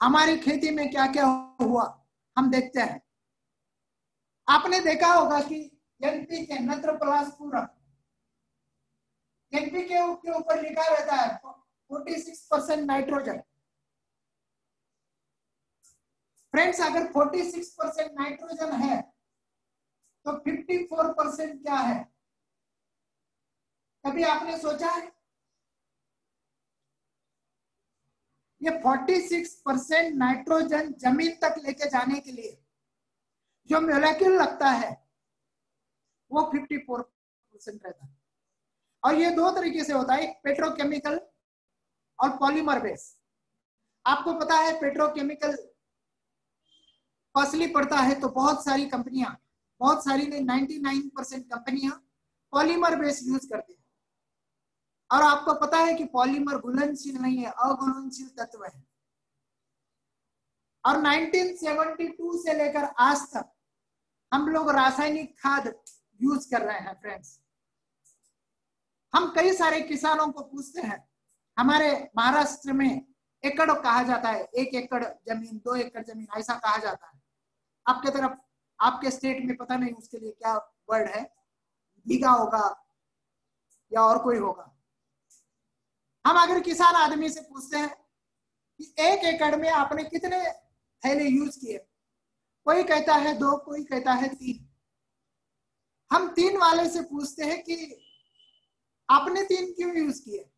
[SPEAKER 1] हमारी खेती में क्या क्या हुआ, हम देखते हैं। आपने देखा होगा कि एनपी के नत्र प्लास पूरक एनपी के ऊपर लिखा रहता है 46 परसेंट नाइट्रोजन। फ्रेंड्स अगर 46 परसेंट नाइट्रोजन है तो 54 परसेंट क्या है? कभी आपने सोचा है? ये 46 परसेंट नाइट्रोजन ज़मीन तक लेके जाने के लिए जो मोलेक्यूल लगता है, वो 54 परसेंट रहता है। और ये दो तरीके से होता है, एक पेट्रोकेमिकल और पॉलीमर बेस आपको पता है पेट्रोकेमिकल कॉस्टली पड़ता है तो बहुत सारी कंपनियाँ, बहुत सारी नहीं 99 परसेंट कंपनियाँ पॉलीमर बेस यूज़ करती है। और आपको पता है कि पॉलीमर घुलनशील नहीं है, अघुलनशील तत्व है। और 1972 से लेकर आज तक हम लोग रासायनिक खाद यूज़ कर रहे हैं फ्रेंड्स हम कई सारे किसानों को पूछते हैं, हमारे महाराष्ट्र में एकड़ कहा जाता है। एक एकड़ ज़मीन, दो एकड़ ज़मीन, ऐसा कहा जाता है। आपके तरफ़, आपके स्टेट में पता नहीं उसके लिए क्या वर्ड है। बीघा होगा या और कोई होगा। हम अगर किसान आदमी से पूछते हैं कि एक एकड़ में आपने कितने थैले यूज़ किए? कोई कहता है दो, कोई कहता है तीन। हम तीन वाले से पूछते हैं कि आपने तीन क्यों यूज़ किए?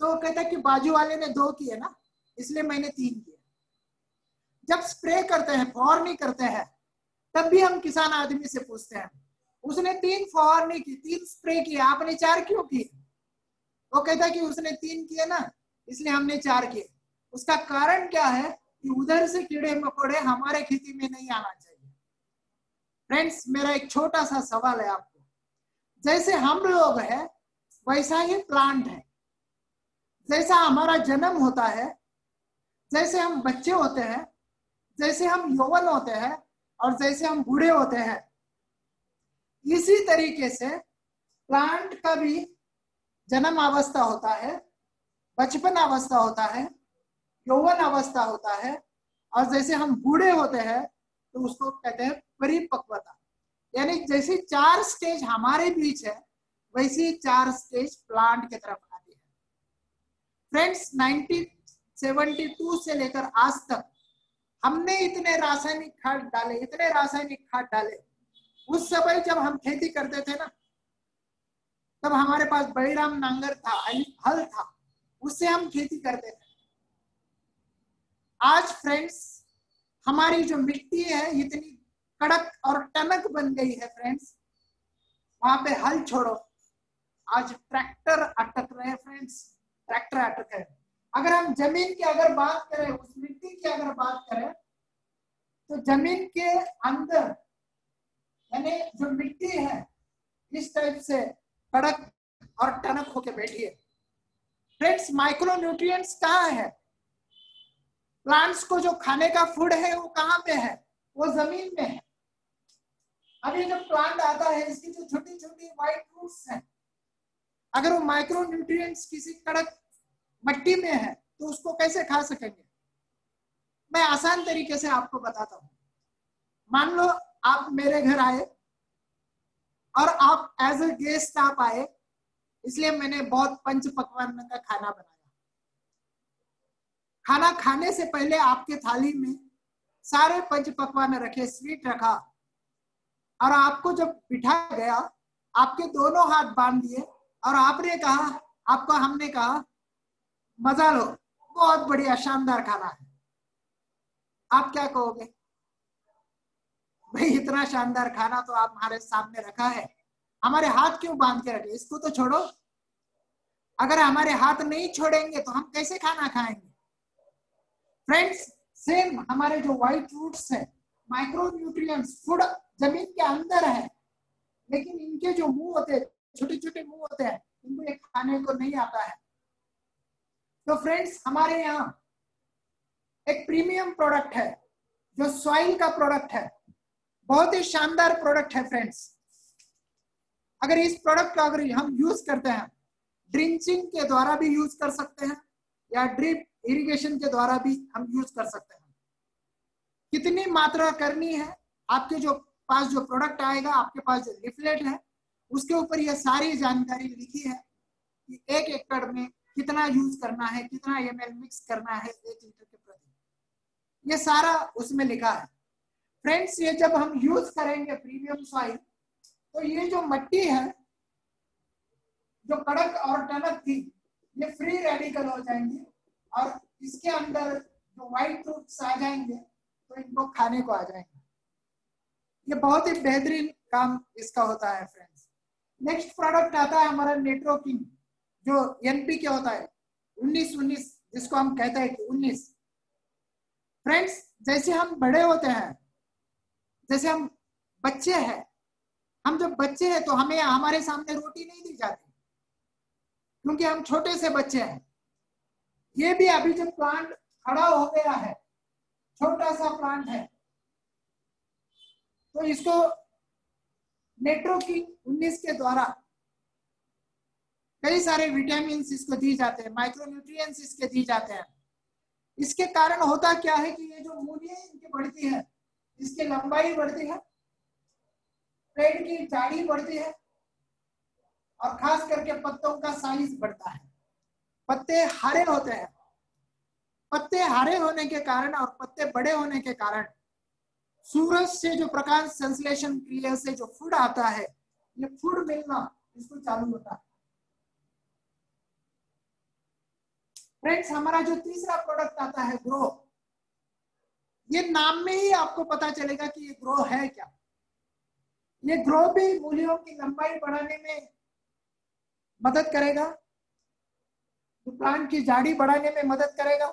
[SPEAKER 1] तो कहता है कि बाजू वाले ने दो किए ना, इसलिए मैंने तीन किए। जब स्प्रे करते हैं फॉर नहीं करते हैं, तब भी हम किसान आदमी से पूछते हैं, उसने तीन फॉर नहीं की, तीन स्प्रे किए, आपने चार क्यों किए? वो कहता कि उसने तीन किए ना, इसलिए हमने चार किए। उसका कारण क्या है कि उधर से कीड़े मकोड़े हमारे खेती में नहीं आना चाहिए। फ्रेंड्स मेरा एक छोटा सा सवाल है आपको। जैसे हम लोग है, वैसा ही प्लांट है। जैसा हमारा जन्म होता है, जैसे हम बच्चे होते हैं, जैसे हम यौवन होते हैं और जैसे हम बूढ़े होते हैं, इसी तरीके से प्लांट का भी जन्म अवस्था होता है, बचपन अवस्था होता है, यौवन अवस्था होता है और जैसे हम बूढ़े होते हैं तो उसको कहते हैं परिपक्वता। यानी जैसे चार स्टेज हमारे बीच है, वैसी चार स्टेज प्लांट की तरफ़। फ्रेंड्स 1972 से लेकर आज तक हमने इतने रासायनिक खाद डाले, इतने रासायनिक खाद डाले। उस समय जब हम खेती करते थे ना, तब हमारे पास बड़ीराम नांगर था हल था, उससे हम खेती करते थे। आज फ्रेंड्स हमारी जो मिट्टी है, इतनी कड़क और टनक बन गई है फ्रेंड्स वहाँ पे हल छोड़ो। आज ट्रैक्टर अटक रहे फ्रेंड्स ट्रैक्टर अटक है अगर हम ज़मीन की अगर बात करें, उस मिट्टी की अगर बात करें तो ज़मीन के अंदर, यानी जो मिट्टी है, इस टाइप से कड़क और टनक होके बैठी है। फ्रेंड्स माइक्रो न्यूट्रिएंट्स कहाँ है? प्लांट्स को जो खाने का फ़ूड है, वो कहाँ पे है? वो ज़मीन में है। अभी जब प्लांट आता है, इसकी जो छोटी छोटी व्हाइट रूट्स हैं, अगर वो माइक्रो न्यूट्रिएंट्स किसी कड़क मट्टी में है तो उसको कैसे खा सकेंगे? मैं आसान तरीके से आपको बताता हूँ। मान लो आप मेरे घर आए और आप एज अ गेस्ट आप आए, इसलिए मैंने बहुत पंच पकवान का खाना बनाया। खाना खाने से पहले आपके थाली में सारे पंच पकवान रखे स्वीट रखा और आपको जब बिठा गया, आपके दोनों हाथ बाँध दिए और आपने कहा, आपको हमने कहा मज़ा लो। बहुत बढ़िया, शानदार खाना है। आप क्या कहोगे? भाई, इतना शानदार खाना तो आप हमारे सामने रखा है। हमारे हाथ क्यों बाँध के रखे? इसको तो छोड़ो। अगर हमारे हाथ नहीं छोड़ेंगे तो हम कैसे खाना खाएँगे? फ्रेंड्स सेम हमारे जो व्हाइट रूट्स है माइक्रो न्यूट्रिएंट्स फ़ूड ज़मीन के अंदर है। लेकिन इनके जो मुँह होते हैं छोटे छोटे मुँह होते हैं, इनको ये खाने को नहीं आता है। तो फ्रेंड्स हमारे यहाँ एक प्रीमियम प्रोडक्ट है, जो सॉइल का प्रोडक्ट है। बहुत ही शानदार प्रोडक्ट है फ्रेंड्स अगर इस प्रोडक्ट का अगर हम यूज़ करते हैं ड्रिंचिंग के द्वारा भी यूज़ कर सकते हैं, या ड्रिप इरिगेशन के द्वारा भी हम यूज़ कर सकते हैं। कितनी मात्रा करनी है, आपके जो पास जो प्रोडक्ट आएगा, आपके पास जो लिफलेट है, उसके ऊपर यह सारी जानकारी लिखी है कि एक एकड़ में कितना यूज़ करना है, कितना एमएल मिक्स करना है एक लीटर के प्रति। ये सारा उसमें लिखा है। फ्रेंड्स ये जब हम यूज़ करेंगे प्रीमियम सॉइल तो ये जो मट्टी है, जो कड़क और टनक थी, ये फ्री रेडिकल हो जाएँगे और इसके अंदर जो व्हाइट फ्रूट्स आ जाएँगे तो इनको खाने को आ जाएँगे। ये बहुत ही बेहतरीन काम इसका होता है फ्रेंड्स नेक्स्ट प्रोडक्ट आता है हमारा नेट्रोकिंग जो एनपी के होता है? उन्नीस उन्नीस, जिसको हम कहते हैं कि उन्नीस। फ्रेंड्स जैसे हम बड़े होते हैं, जैसे हम बच्चे हैं, हम जब बच्चे हैं तो हमें हमारे सामने रोटी नहीं दी जाती, क्योंकि हम छोटे से बच्चे हैं। ये भी अभी जब प्लांट खड़ा हो गया है, छोटा सा प्लांट है तो इसको नेट्रोकिंग 19 के द्वारा कई सारे विटामिन इसको दी जाते हैं माइक्रोन्यूट्रिएंट्स इसके दी जाते हैं। इसके कारण होता क्या है कि ये जो मूली इनकी बढ़ती है। इसकी लंबाई बढ़ती है, पेड़ की जाड़ी बढ़ती है, और खास करके पत्तों का साइज़ बढ़ता है। पत्ते हरे होते हैं। पत्ते हरे होने के कारण और पत्ते बड़े होने के कारण सूरज से जो प्रकाश संश्लेषण क्रिया से जो फ़ूड आता है, ये फ़ूड मिलना इसको चालू होता है। फ्रेंड्स हमारा जो तीसरा प्रोडक्ट आता है ग्रो ये नाम में ही आपको पता चलेगा कि ये ग्रो है क्या। ये ग्रो भी मूलियों की लंबाई बढ़ाने में मदद करेगा तो प्लांट की जाड़ी बढ़ाने में मदद करेगा,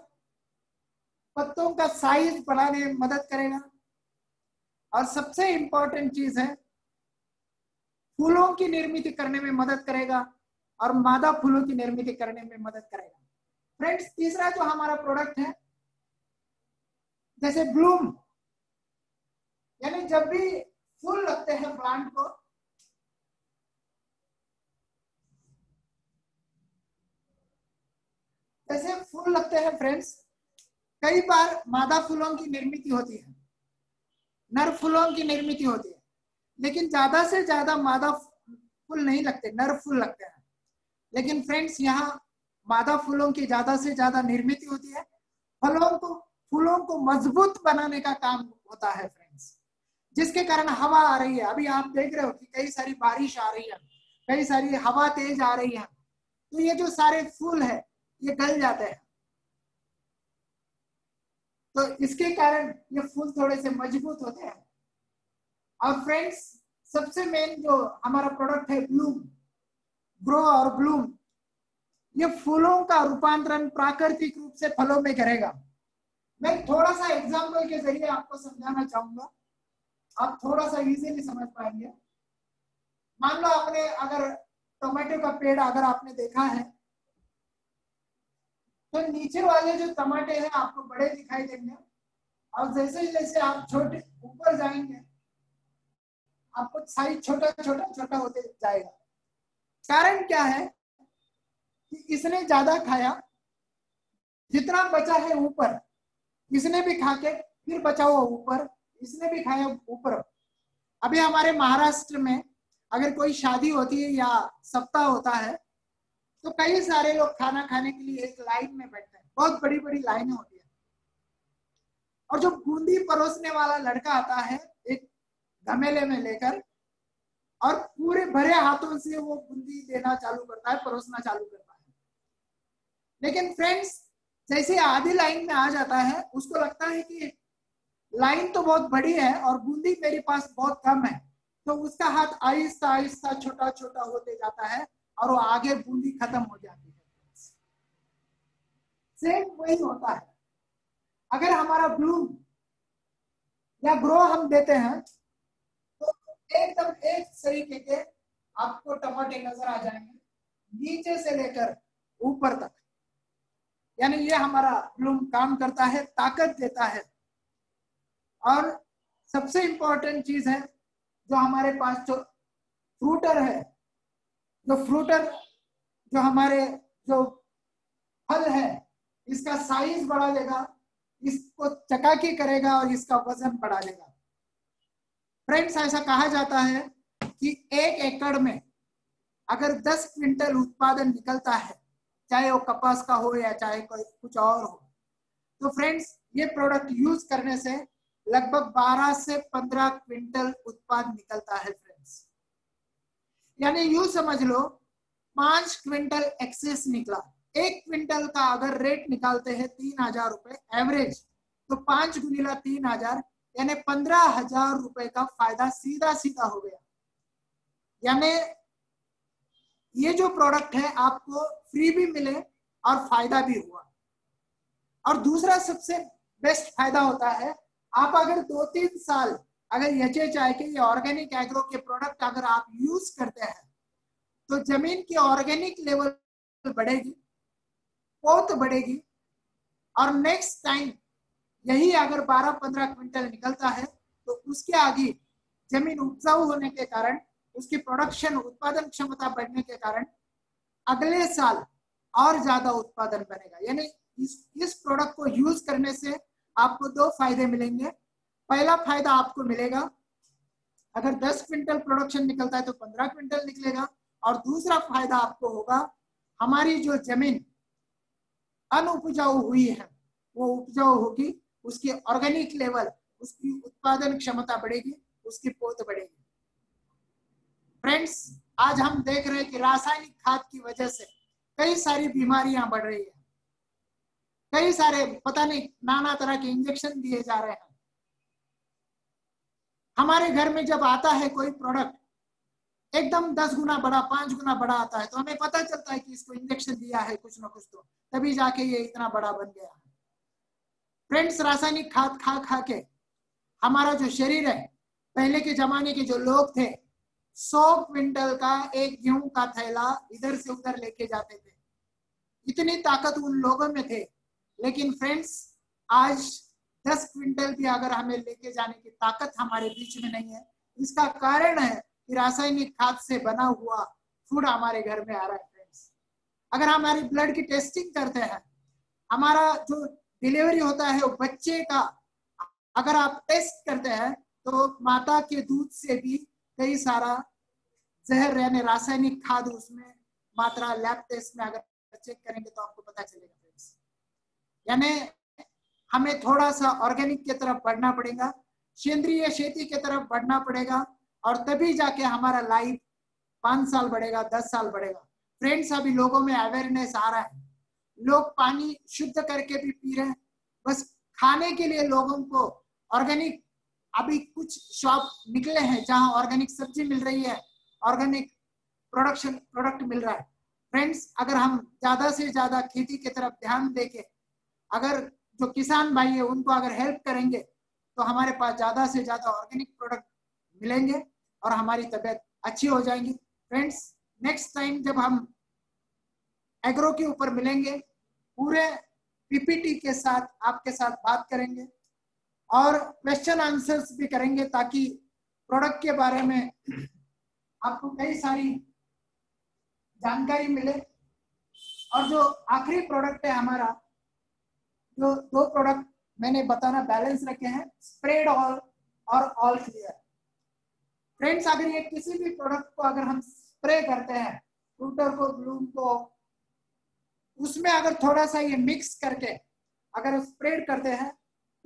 [SPEAKER 1] पत्तों का साइज़ बढ़ाने में मदद करेगा। और सबसे इंपॉर्टेंट चीज़ है, फूलों की निर्मित करने में मदद करेगा और मादा फूलों की निर्मित करने में मदद करेगा। फ्रेंड्स तीसरा जो हमारा प्रोडक्ट है, जैसे ब्लूम यानी जब भी फूल लगते हैं प्लांट को, जैसे फूल लगते हैं फ्रेंड्स कई बार मादा फूलों की निर्मित होती है, नर फूलों की निर्मित होती है, लेकिन ज़्यादा से ज़्यादा मादा फूल नहीं लगते, नर फूल लगते हैं। लेकिन फ्रेंड्स यहाँ मादा फूलों की ज़्यादा से ज़्यादा निर्मित होती है। फलों को, फूलों को मज़बूत बनाने का काम होता है फ्रेंड्स जिसके कारण हवा आ रही है। अभी आप देख रहे हो कि कई सारी बारिश आ रही है। कई सारी हवा तेज आ रही है। तो ये जो सारे फूल है, ये गल जाते हैं। तो इसके कारण ये फूल थोड़े से मज़बूत होते हैं। और फ्रेंड्स सबसे मेन जो हमारा प्रोडक्ट है ब्लूम ग्रो और ब्लूम ये फूलों का रूपांतरण प्राकृतिक रूप से फलों में करेगा। मैं थोड़ा सा एग्ज़ाम्पल के ज़रिए आपको समझाना चाहूँगा। आप थोड़ा सा इजीली समझ पाएँगे। मान लो आपने अगर टोमेटो का पेड़ अगर आपने देखा है तो नीचे वाले जो टमाटे हैं आपको बड़े दिखाई देंगे। और जैसे जैसे आप छोटे ऊपर जाएँगे, आपको साइज़ छोटा छोटा छोटा होते जाएगा। कारण क्या है? कि इसने ज़्यादा खाया, जितना बचा है ऊपर, इसने भी खा के फिर बचा हुआ ऊपर, इसने भी खाया ऊपर। अभी हमारे महाराष्ट्र में अगर कोई शादी होती है या सप्ताह होता है तो कई सारे लोग खाना खाने के लिए एक लाइन में बैठते हैं। बहुत बड़ी बड़ी लाइनें होती है। और जो बूंदी परोसने वाला लड़का आता है, एक गमेले में लेकर, और पूरे भरे हाथों से वो बूंदी देना चालू करता है, परोसना चालू करता है। लेकिन फ्रेंड्स जैसे आधी लाइन में आ जाता है, उसको लगता है कि लाइन तो बहुत बड़ी है और बूंदी मेरे पास बहुत कम है। तो उसका हाथ आहिस्ता आहिस्ता छोटा छोटा होते जाता है और वो आगे बूंदी खत्म हो जाती है। सेम वही होता है। अगर हमारा ब्लूम या ग्रो हम देते हैं तो एकदम एक तरीके के आपको टमाटे नज़र आ जाएँगे, नीचे से लेकर ऊपर तक। यानी ये हमारा ब्लूम काम करता है, ताकत देता है। और सबसे इंपॉर्टेंट चीज़ है, जो हमारे पास जो फ्रूटर है, जो फ्रूटर जो हमारे जो फल है, इसका साइज़ बढ़ा लेगा इसको चकाकी करेगा और इसका वज़न बढ़ा लेगा फ्रेंड्स ऐसा कहा जाता है कि एक एकड़ में अगर 10 क्विंटल उत्पादन निकलता है चाहे वो कपास का हो या चाहे कोई कुछ और हो। तो फ्रेंड्स ये प्रोडक्ट यूज़ करने से लगभग 12 से 15 क्विंटल उत्पाद निकलता है फ्रेंड्स यानी यू समझ लो, पाँच क्विंटल एक्सेस निकला। एक क्विंटल का अगर रेट निकालते हैं तीन हज़ार रुपए एवरेज तो पाँच गुनीला तीन हज़ार, यानी पंद्रह हज़ार रुपए का फ़ायदा सीधा सीधा हो गया। यानी ये जो प्रोडक्ट है, आपको फ्री भी मिले और फ़ायदा भी हुआ। और दूसरा सबसे बेस्ट फ़ायदा होता है, आप अगर दो तीन साल अगर एच एच आई के ऑर्गेनिक एग्रो के प्रोडक्ट अगर आप यूज़ करते हैं तो ज़मीन की ऑर्गेनिक लेवल बढ़ेगी, बहुत बढ़ेगी। और नेक्स्ट टाइम यही अगर 12-15 क्विंटल निकलता है तो उसके आगे ज़मीन उपजाऊ होने के कारण, उसकी प्रोडक्शन उत्पादन क्षमता बढ़ने के कारण अगले साल और ज़्यादा उत्पादन बनेगा। यानी इस इस प्रोडक्ट को यूज़ करने से आपको दो फ़ायदे मिलेंगे। पहला फ़ायदा आपको मिलेगा, अगर 10 क्विंटल प्रोडक्शन निकलता है तो 15 क्विंटल निकलेगा। और दूसरा फ़ायदा आपको होगा, हमारी जो ज़मीन अनउपजाऊ हुई है, वो उपजाऊ होगी, उसकी ऑर्गेनिक लेवल उसकी उत्पादन क्षमता बढ़ेगी, उसकी पोत बढ़ेगी। फ्रेंड्स आज हम देख रहे हैं कि रासायनिक खाद की वजह से कई सारी बीमारियाँ बढ़ रही है। कई सारे, पता नहीं, नाना तरह के इंजेक्शन दिए जा रहे हैं। हमारे घर में जब आता है कोई प्रोडक्ट एकदम दस गुना बड़ा, पाँच गुना बड़ा आता है तो हमें पता चलता है कि इसको इंजेक्शन दिया है कुछ ना कुछ तो। तभी जाके ये इतना बड़ा बन गया। फ्रेंड्स रासायनिक खाद खा खा के हमारा जो शरीर है, पहले के जमाने के जो लोग थे सौ क्विंटल का एक गेहूँ का थैला इधर से उधर लेके जाते थे। इतनी ताकत उन लोगों में थे। लेकिन फ्रेंड्स आज दस क्विंटल भी अगर हमें लेके जाने की ताकत हमारे बीच में नहीं है, इसका कारण है कि रासायनिक खाद से बना हुआ फ़ूड हमारे घर में आ रहा है फ्रेंड्स अगर हमारी ब्लड की टेस्टिंग करते हैं, हमारा जो डिलीवरी होता है वो बच्चे का, अगर आप टेस्ट करते हैं तो माता के दूध से भी कई सारा जहर यानी रासायनिक खाद उसमें मात्रा लैब टेस्ट में अगर चेक करेंगे तो आपको पता चलेगा फ्रेंड्स यानी हमें थोड़ा सा ऑर्गेनिक की तरफ़ बढ़ना पड़ेगा, सेंद्रीय खेती की तरफ़ बढ़ना पड़ेगा और तभी जाके हमारा लाइफ पाँच साल बढ़ेगा, दस साल बढ़ेगा। फ्रेंड्स अभी लोगों में अवेयरनेस आ रहा है। लोग पानी शुद्ध करके भी पी रहे हैं। बस खाने के लिए लोगों को ऑर्गेनिक अभी कुछ शॉप निकले हैं जहाँ ऑर्गेनिक सब्ज़ी मिल रही है, ऑर्गेनिक प्रोडक्शन, प्रोडक्ट मिल रहा है। फ्रेंड्स अगर हम ज़्यादा से ज़्यादा खेती की तरफ़ ध्यान देके, अगर जो किसान भाई है, उनको अगर हेल्प करेंगे तो हमारे पास ज़्यादा से ज़्यादा ऑर्गेनिक प्रोडक्ट मिलेंगे और हमारी तबीयत अच्छी हो जाएँगी। फ्रेंड्स नेक्स्ट टाइम जब हम एग्रो के ऊपर मिलेंगे, पूरे पीपीटी के साथ, आपके साथ बात करेंगे और क्वेश्चन आंसर्स भी करेंगे ताकि प्रोडक्ट के बारे में आपको कई सारी जानकारी मिले। और जो आखिरी प्रोडक्ट है हमारा, जो दो प्रोडक्ट मैंने बताना बैलेंस रखे हैं स्प्रेड ऑल और ऑल क्लियर फ्रेंड्स अगर ये किसी भी प्रोडक्ट को अगर हम स्प्रे करते हैं फ्रूटर को ब्लूम को, उसमें अगर थोड़ा सा ये मिक्स करके अगर स्प्रेड करते हैं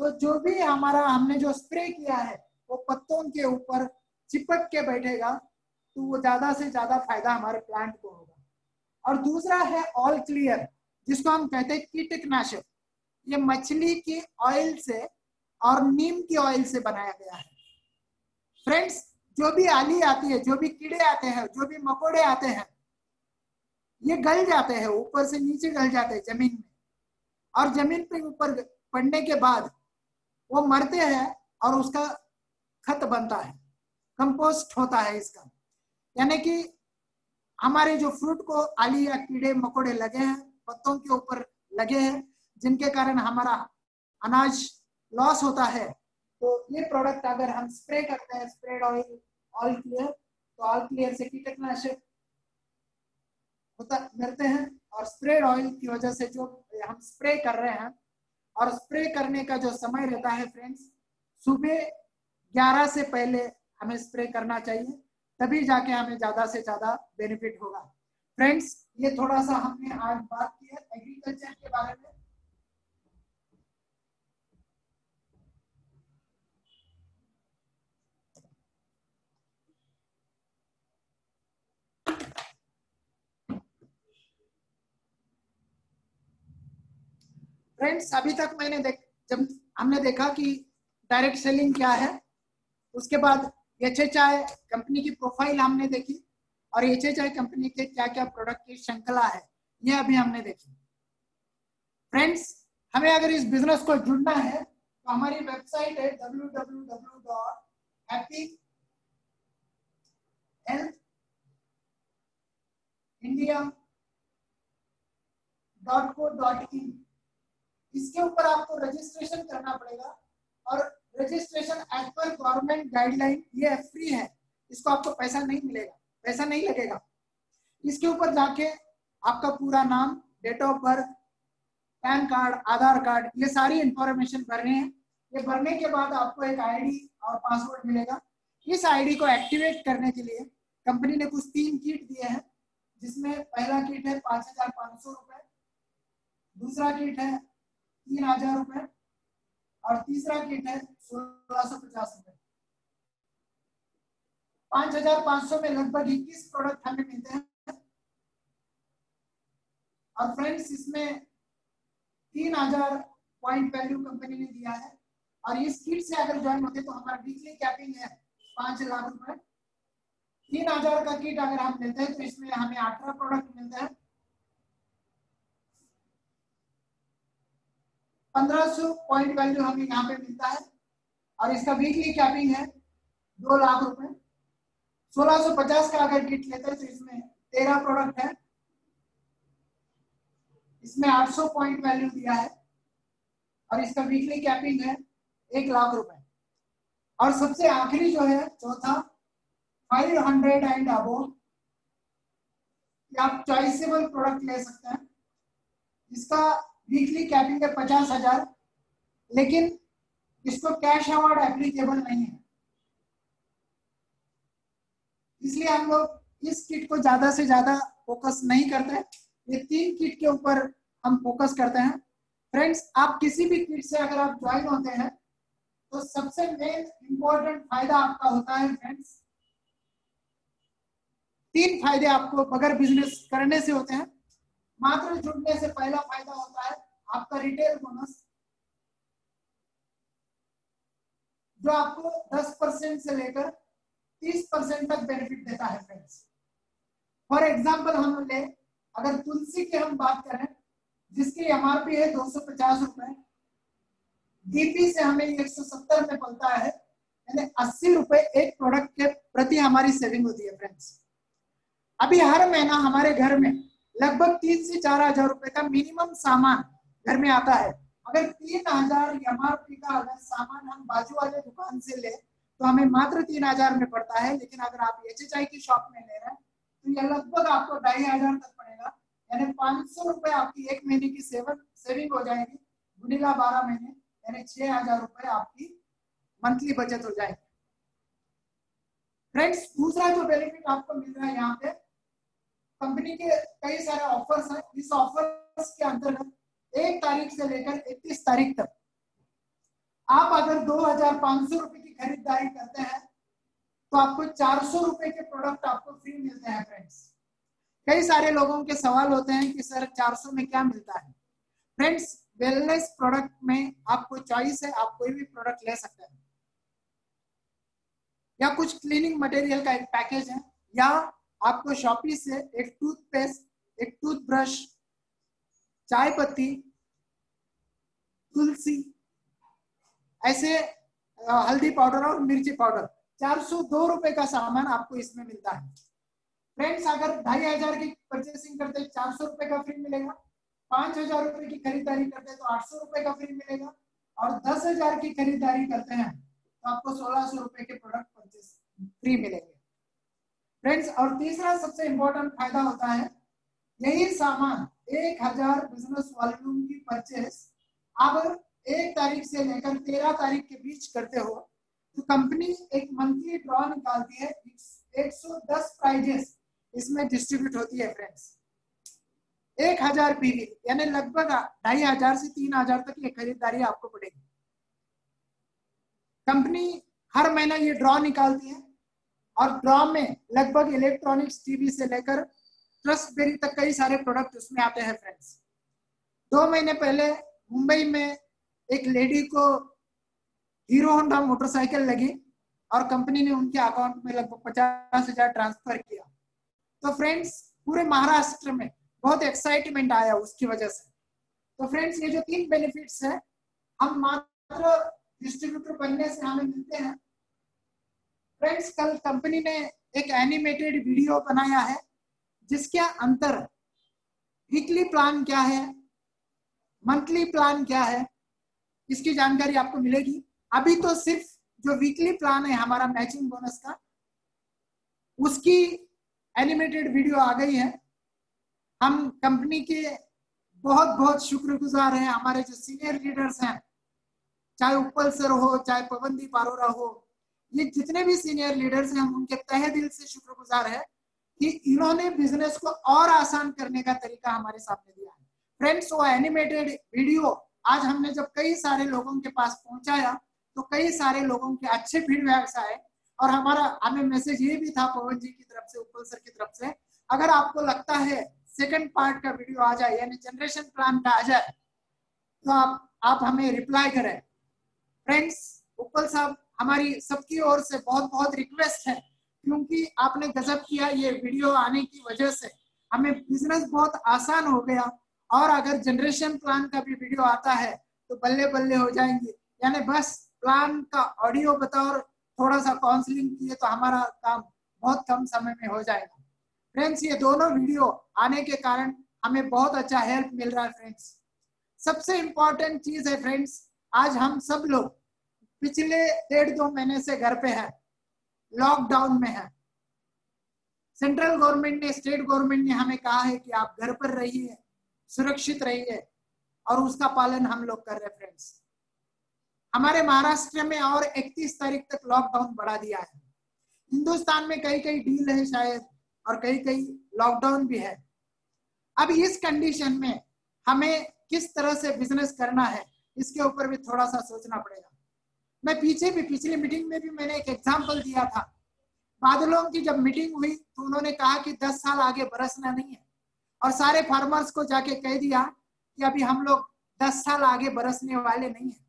[SPEAKER 1] तो जो भी हमारा, हमने जो स्प्रे किया है, वो पत्तों के ऊपर चिपक के बैठेगा तो वो ज़्यादा से ज़्यादा फ़ायदा हमारे प्लांट को होगा। और दूसरा है ऑल क्लियर जिसको हम कहते हैं कीटकनाशक ये मछली की ऑयल से और नीम की ऑयल से बनाया गया है। फ्रेंड्स जो भी आली आती है, जो भी कीड़े आते हैं, जो भी मकोड़े आते हैं, ये गल जाते हैं, ऊपर से नीचे गल जाते हैं ज़मीन में। और ज़मीन पे ऊपर पड़ने के बाद वो मरते हैं और उसका खत बनता है कंपोस्ट होता है इसका। यानी कि हमारे जो फ्रूट को आली या कीड़े, मकोड़े लगे हैं, पत्तों के ऊपर लगे हैं, जिनके कारण हमारा अनाज लॉस होता है तो ये प्रोडक्ट अगर हम स्प्रे करते हैं स्प्रेड ऑयल ऑल क्लियर तो ऑल क्लियर से कीटनाशक होता, मिलते हैं और स्प्रेड ऑयल की वजह से जो हम स्प्रे कर रहे हैं और स्प्रे करने का जो समय रहता है फ्रेंड्स सुबह 11 से पहले हमें स्प्रे करना चाहिए, तभी जाके हमें ज़्यादा से ज़्यादा बेनिफिट होगा। फ्रेंड्स ये थोड़ा सा हमने आज बात की है एग्रीकल्चर के बारे में। फ्रेंड्स अभी तक मैंने देख, जब हमने देखा कि डायरेक्ट सेलिंग क्या है, उसके बाद एच एच आई कंपनी की प्रोफ़ाइल हमने देखी और एच एच आई कंपनी के क्या क्या प्रोडक्ट की श्रृंखला है, ये अभी हमने देखी। फ्रेंड्स हमें अगर इस बिज़नेस को जुड़ना है तो हमारी वेबसाइट है W W W dot happy health India dot co dot in इसके ऊपर आपको रजिस्ट्रेशन करना पड़ेगा। और रजिस्ट्रेशन एज पर गवर्नमेंट गाइडलाइन ये फ्री है। इसको आपको पैसा नहीं मिलेगा। पैसा नहीं लगेगा। इसके ऊपर जाके आपका पूरा नाम date of birth PAN card Aadhaar card ये सारी इंफॉर्मेशन भरने हैं। ये भरने के बाद आपको एक आईडी और पासवर्ड मिलेगा। इस आईडी को एक्टिवेट करने के लिए कंपनी ने कुछ तीन किट दिए हैं, जिसमें पहला किट है पाँच हज़ार पाँच सौ रुपए, दूसरा किट है तीन हज़ार रुपए और तीसरा किट है सोलह सौ पचास रुपए। पाँच हज़ार पाँच सौ में लगभग इक्कीस प्रोडक्ट हमें मिलते हैं। और फ्रेंड्स इसमें तीन हज़ार पॉइंट वैल्यू कंपनी ने दिया है। और इस किट से अगर ज्वाइन होते तो हमारा वीकली कैपिंग है पाँच लाख रुपए। तीन हज़ार का किट अगर हम लेते हैं तो इसमें हमें अठारह प्रोडक्ट मिलते हैं। पंद्रह सौ पॉइंट वैल्यू हमें यहाँ पे मिलता है। और इसका वीकली कैपिंग है, दो लाख रुपए। 1650 का अगर किट लेते हैं तो इसमें तेरह प्रोडक्ट है। इसमें 800 पॉइंट वैल्यू दिया है। और इसका वीकली कैपिंग है, एक लाख रुपए। और सबसे आखिरी जो है, चौथा फाइव हंड्रेड एंड अबो आप चॉइसेबल प्रोडक्ट ले सकते हैं। इसका वीकली कैपिंग है पचास हज़ार, लेकिन इसको कैश अवार्ड एप्लीकेबल नहीं है। इसलिए हम लोग इस किट को ज़्यादा से ज़्यादा फोकस नहीं करते ये तीन किट के ऊपर हम फोकस करते हैं। फ्रेंड्स आप किसी भी किट से अगर आप ज्वाइन होते हैं तो सबसे मेन इंपॉर्टेंट फ़ायदा आपका होता है फ्रेंड्स तीन फ़ायदे आपको अगर बिज़नेस करने से होते हैं। मात्र जुड़ने से पहला फ़ायदा होता है आपका रिटेल बोनस जो आपको 10 परसेंट से लेकर 30 परसेंट तक बेनिफिट देता है फ्रेंड्स फॉर एग्ज़ाम्पल हम ले, अगर तुलसी की हम बात करें, जिसकी एमआरपी है दो सौ पचास रुपए डीपी से हमें एक सौ सत्तर में पलता है, यानी अस्सी रुपए एक प्रोडक्ट के प्रति हमारी सेविंग होती है फ्रेंड्स अभी हर महीना हमारे घर में लगभग तीन से चार हज़ार रुपए का मिनिमम सामान घर में आता है। अगर तीन हज़ार एमआरपी का अगर सामान हम बाजू वाले दुकान से ले तो हमें मात्र तीन हज़ार में पड़ता है। लेकिन अगर आप एच एच आई की शॉप में ले रहे हैं तो ये लगभग आपको ढाई हज़ार तक पड़ेगा। यानी पाँच सौ रुपए आपकी एक महीने की सेवन सेविंग हो जाएगी। गुनीला बारह महीने, यानी छह हज़ार रुपए आपकी मंथली बचत हो जाएगी। फ्रेंड्स दूसरा जो बेनिफिट आपको मिल रहा है यहाँ पे कंपनी के कई सारे ऑफर्स हैं। इस ऑफर्स के अंतर्गत एक तारीख से लेकर इकतीस तारीख तक आप अगर दो हज़ार पाँच सौ रुपए की खरीदारी करते हैं तो आपको चार सौ रुपए के प्रोडक्ट आपको फ्री मिलते हैं फ्रेंड्स कई सारे लोगों के सवाल होते हैं कि, सर 400 में क्या मिलता है? फ्रेंड्स वेलनेस प्रोडक्ट में आपको चॉइस है, आप कोई भी प्रोडक्ट ले सकते हैं। या कुछ क्लीनिंग मटेरियल का एक पैकेज है, या आपको शॉपी से एक टूथपेस्ट एक टूथब्रश चाय पत्ती तुलसी, ऐसे हल्दी पाउडर और मिर्ची पाउडर, चार सौ दो रुपए का सामान आपको इसमें मिलता है। फ्रेंड्स अगर ढाई हज़ार की परचेसिंग करते हैं, चार सौ रुपए का फ्री मिलेगा। पाँच हज़ार रुपए की खरीदारी करते हैं तो आठ सौ रुपए का फ्री मिलेगा। और दस हज़ार की खरीदारी करते हैं तो आपको सोलह सौ रुपए के प्रोडक्ट परचेस फ्री मिलेंगे। फ्रेंड्स और तीसरा सबसे इंपॉर्टेंट फ़ायदा होता है, यही सामान, एक हज़ार बिज़नेस वॉल्यूम की परचेस आप एक तारीख से लेकर तेरह तारीख के बीच करते हो तो कंपनी एक मंथली ड्रॉ निकालती है, एक सौ दस प्राइजेस इसमें डिस्ट्रीब्यूट होती है फ्रेंड्स एक हज़ार पीवी यानी लगभग ढाई हज़ार से तीन हज़ार तक ये खरीदारी आपको पड़ेगी. कंपनी हर महीना ये ड्रॉ निकालती है और ड्रॉ में लगभग इलेक्ट्रॉनिक्स टीवी से लेकर ट्रस्ट बेरी तक कई सारे प्रोडक्ट उसमें आते हैं फ्रेंड्स दो महीने पहले मुंबई में एक लेडी को हीरो होंडा मोटरसाइकिल लगी और कंपनी ने उनके अकाउंट में लगभग पचास हज़ार ट्रांसफ़र किया। तो फ्रेंड्स पूरे महाराष्ट्र में बहुत एक्साइटमेंट आया उसकी वजह से। तो फ्रेंड्स ये जो तीन बेनिफिट्स है, हम मात्र डिस्ट्रीब्यूटर बनने से हमें मिलते हैं। फ्रेंड्स कल कंपनी ने एक एनिमेटेड वीडियो बनाया है, जिसके अंतर वीकली प्लान क्या है मंथली प्लान क्या है, इसकी जानकारी आपको मिलेगी। अभी तो सिर्फ़ जो वीकली प्लान है हमारा मैचिंग बोनस का, उसकी एनिमेटेड वीडियो आ गई है। हम कंपनी के बहुत बहुत शुक्रगुजार हैं, हमारे जो सीनियर लीडर्स हैं, चाहे उपल सर हो, चाहे पवनदीप अरोरा हो ये जितने भी सीनियर लीडर्स हैं हम उनके तहे दिल से शुक्रगुजार है कि इन्होंने बिज़नेस को और आसान करने का तरीका हमारे सामने दिया है। फ्रेंड्स वो एनिमेटेड वीडियो आज हमने जब कई सारे लोगों के पास पहुँचाया तो कई सारे लोगों के अच्छे फीडबैक्स आए। और हमारा, हमें मैसेज ये भी था पवन जी की तरफ़ से, उपल सर की तरफ़ से, अगर आपको लगता है सेकंड पार्ट का वीडियो आ जाए, यानी जनरेशन प्लान का आ जाए तो आप आप हमें रिप्लाई करें। फ्रेंड्स उपल साहब हमारी सबकी ओर से बहुत बहुत रिक्वेस्ट है, क्योंकि आपने गजब किया ये वीडियो आने की वजह से। हमें बिज़नेस बहुत आसान हो गया, और अगर जनरेशन प्लान का भी वीडियो आता है तो बल्ले बल्ले हो जाएँगे। यानी बस प्लान का ऑडियो बतौर थोड़ा सा काउंसलिंग किए तो हमारा काम बहुत कम समय में हो जाएगा। फ्रेंड्स ये दोनों वीडियो आने के कारण हमें बहुत अच्छा हेल्प मिल रहा है फ्रेंड्स सबसे इंपॉर्टेंट चीज़ है फ्रेंड्स आज हम सब लोग पिछले डेढ़ दो महीने से घर पे है लॉकडाउन में है। सेंट्रल गवर्नमेंट ने स्टेट गवर्नमेंट ने हमें कहा है कि आप घर पर रहिए, सुरक्षित रहिए, और उसका पालन हम लोग कर रहे फ्रेंड्स हमारे महाराष्ट्र में और 31 तारीख तक लॉकडाउन बढ़ा दिया है। हिंदुस्तान में कई कई डील है शायद, और कई कई लॉकडाउन भी है। अब इस कंडीशन में हमें किस तरह से बिज़नेस करना है, इसके ऊपर भी थोड़ा सा सोचना पड़ेगा। मैं पीछे भी, पिछली मीटिंग में भी मैंने एक एग्ज़ाम्पल दिया था। बादलों की जब मीटिंग हुई तो उन्होंने कहा कि 10 साल आगे बरसना नहीं है। और सारे फार्मर्स को जाके कह दिया कि अभी हम लोग 10 साल आगे बरसने वाले नहीं है।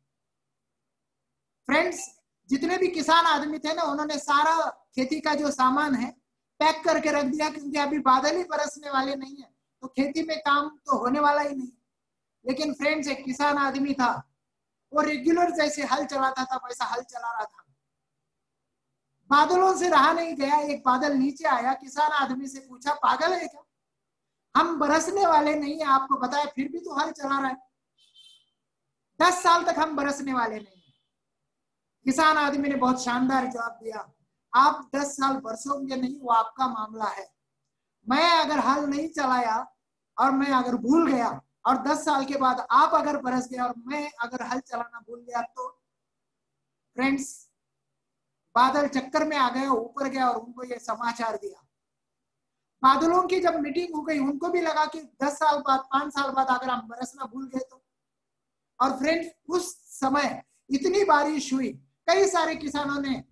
[SPEAKER 1] फ्रेंड्स जितने भी किसान आदमी थे ना, उन्होंने सारा खेती का जो सामान है, पैक करके रख दिया, क्योंकि अभी बादल ही बरसने वाले नहीं है। तो खेती में काम तो होने वाला ही नहीं। लेकिन फ्रेंड्स एक किसान आदमी था वो रेगुलर जैसे हल चलाता था, वैसा हल चला रहा था। बादलों से रहा नहीं गया, एक बादल नीचे आया, किसान आदमी से पूछा, पागल है क्या? हम बरसने वाले नहीं है, आपको बताया फिर भी तो हल चला रहा है। दस साल तक हम बरसने वाले नहीं किसान आदमी ने बहुत शानदार जवाब दिया, आप दस साल बरसोगे नहीं, वो आपका मामला है। मैं अगर हल नहीं चलाया और मैं अगर भूल गया और दस साल के बाद आप अगर बरस गए और मैं अगर हल चलाना भूल गया तो फ्रेंड्स बादल चक्कर में आ गया ऊपर गया और उनको ये समाचार दिया। बादलों की जब मीटिंग हो गई, उनको भी लगा कि दस साल बाद, पाँच साल बाद अगर हम बरसना भूल गए तो। और फ्रेंड्स उस समय इतनी बारिश हुई। कई सारे किसानों ने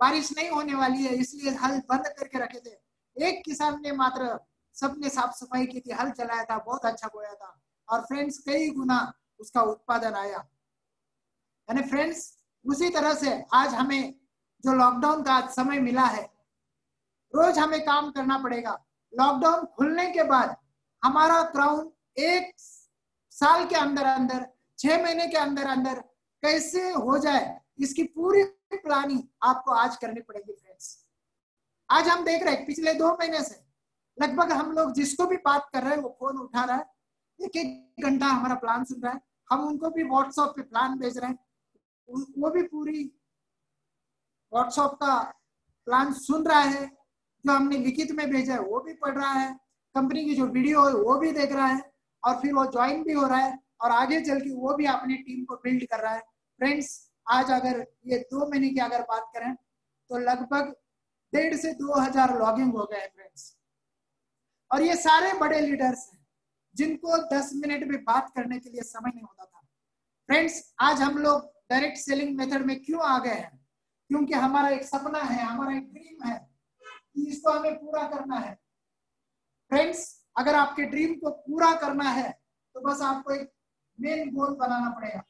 [SPEAKER 1] बारिश नहीं होने वाली है, इसलिए हल बंद करके रखे थे। एक किसान ने मात्र सबने साफ़ सफ़ाई की थी, हल चलाया था, बहुत अच्छा बोया था। और फ्रेंड्स कई गुना उसका उत्पादन आया। यानी फ्रेंड्स उसी तरह से आज हमें जो लॉकडाउन का आज समय मिला है, रोज हमें काम करना पड़ेगा। लॉकडाउन खुलने के बाद हमारा क्राउन एक साल के अंदर अंदर, छह महीने के अंदर अंदर कैसे हो जाए, इसकी पूरी प्लानिंग आपको आज करनी पड़ेगी फ्रेंड्स आज हम देख रहे हैं, पिछले दो महीने से लगभग हम लोग जिसको भी बात कर रहे हैं, वो फ़ोन उठा रहा है। एक एक घंटा हमारा प्लान सुन रहा है। हम उनको भी व्हाट्सएप पे प्लान भेज रहे हैं। वो भी पूरी व्हाट्सएप का प्लान सुन रहा है। जो हमने लिखित में भेजा है, वो भी पढ़ रहा है। कंपनी की जो वीडियो है, वो भी देख रहा है। और फिर वो ज्वाइन भी हो रहा है और आगे चल के वो भी अपनी टीम को बिल्ड कर रहा है। फ्रेंड्स आज अगर ये दो महीने की अगर बात करें तो लगभग डेढ़ से दो हज़ार लॉगिंग हो गए हैं फ्रेंड्स और ये सारे बड़े लीडर्स हैं। जिनको दस मिनट में बात करने के लिए समय नहीं होता था। फ्रेंड्स आज हम लोग डायरेक्ट सेलिंग मेथड में क्यों आ गए हैं? क्योंकि हमारा एक सपना है, हमारा एक ड्रीम है कि इसको हमें पूरा करना है। फ्रेंड्स अगर आपके ड्रीम को पूरा करना है तो बस आपको एक मेन गोल बनाना पड़ेगा।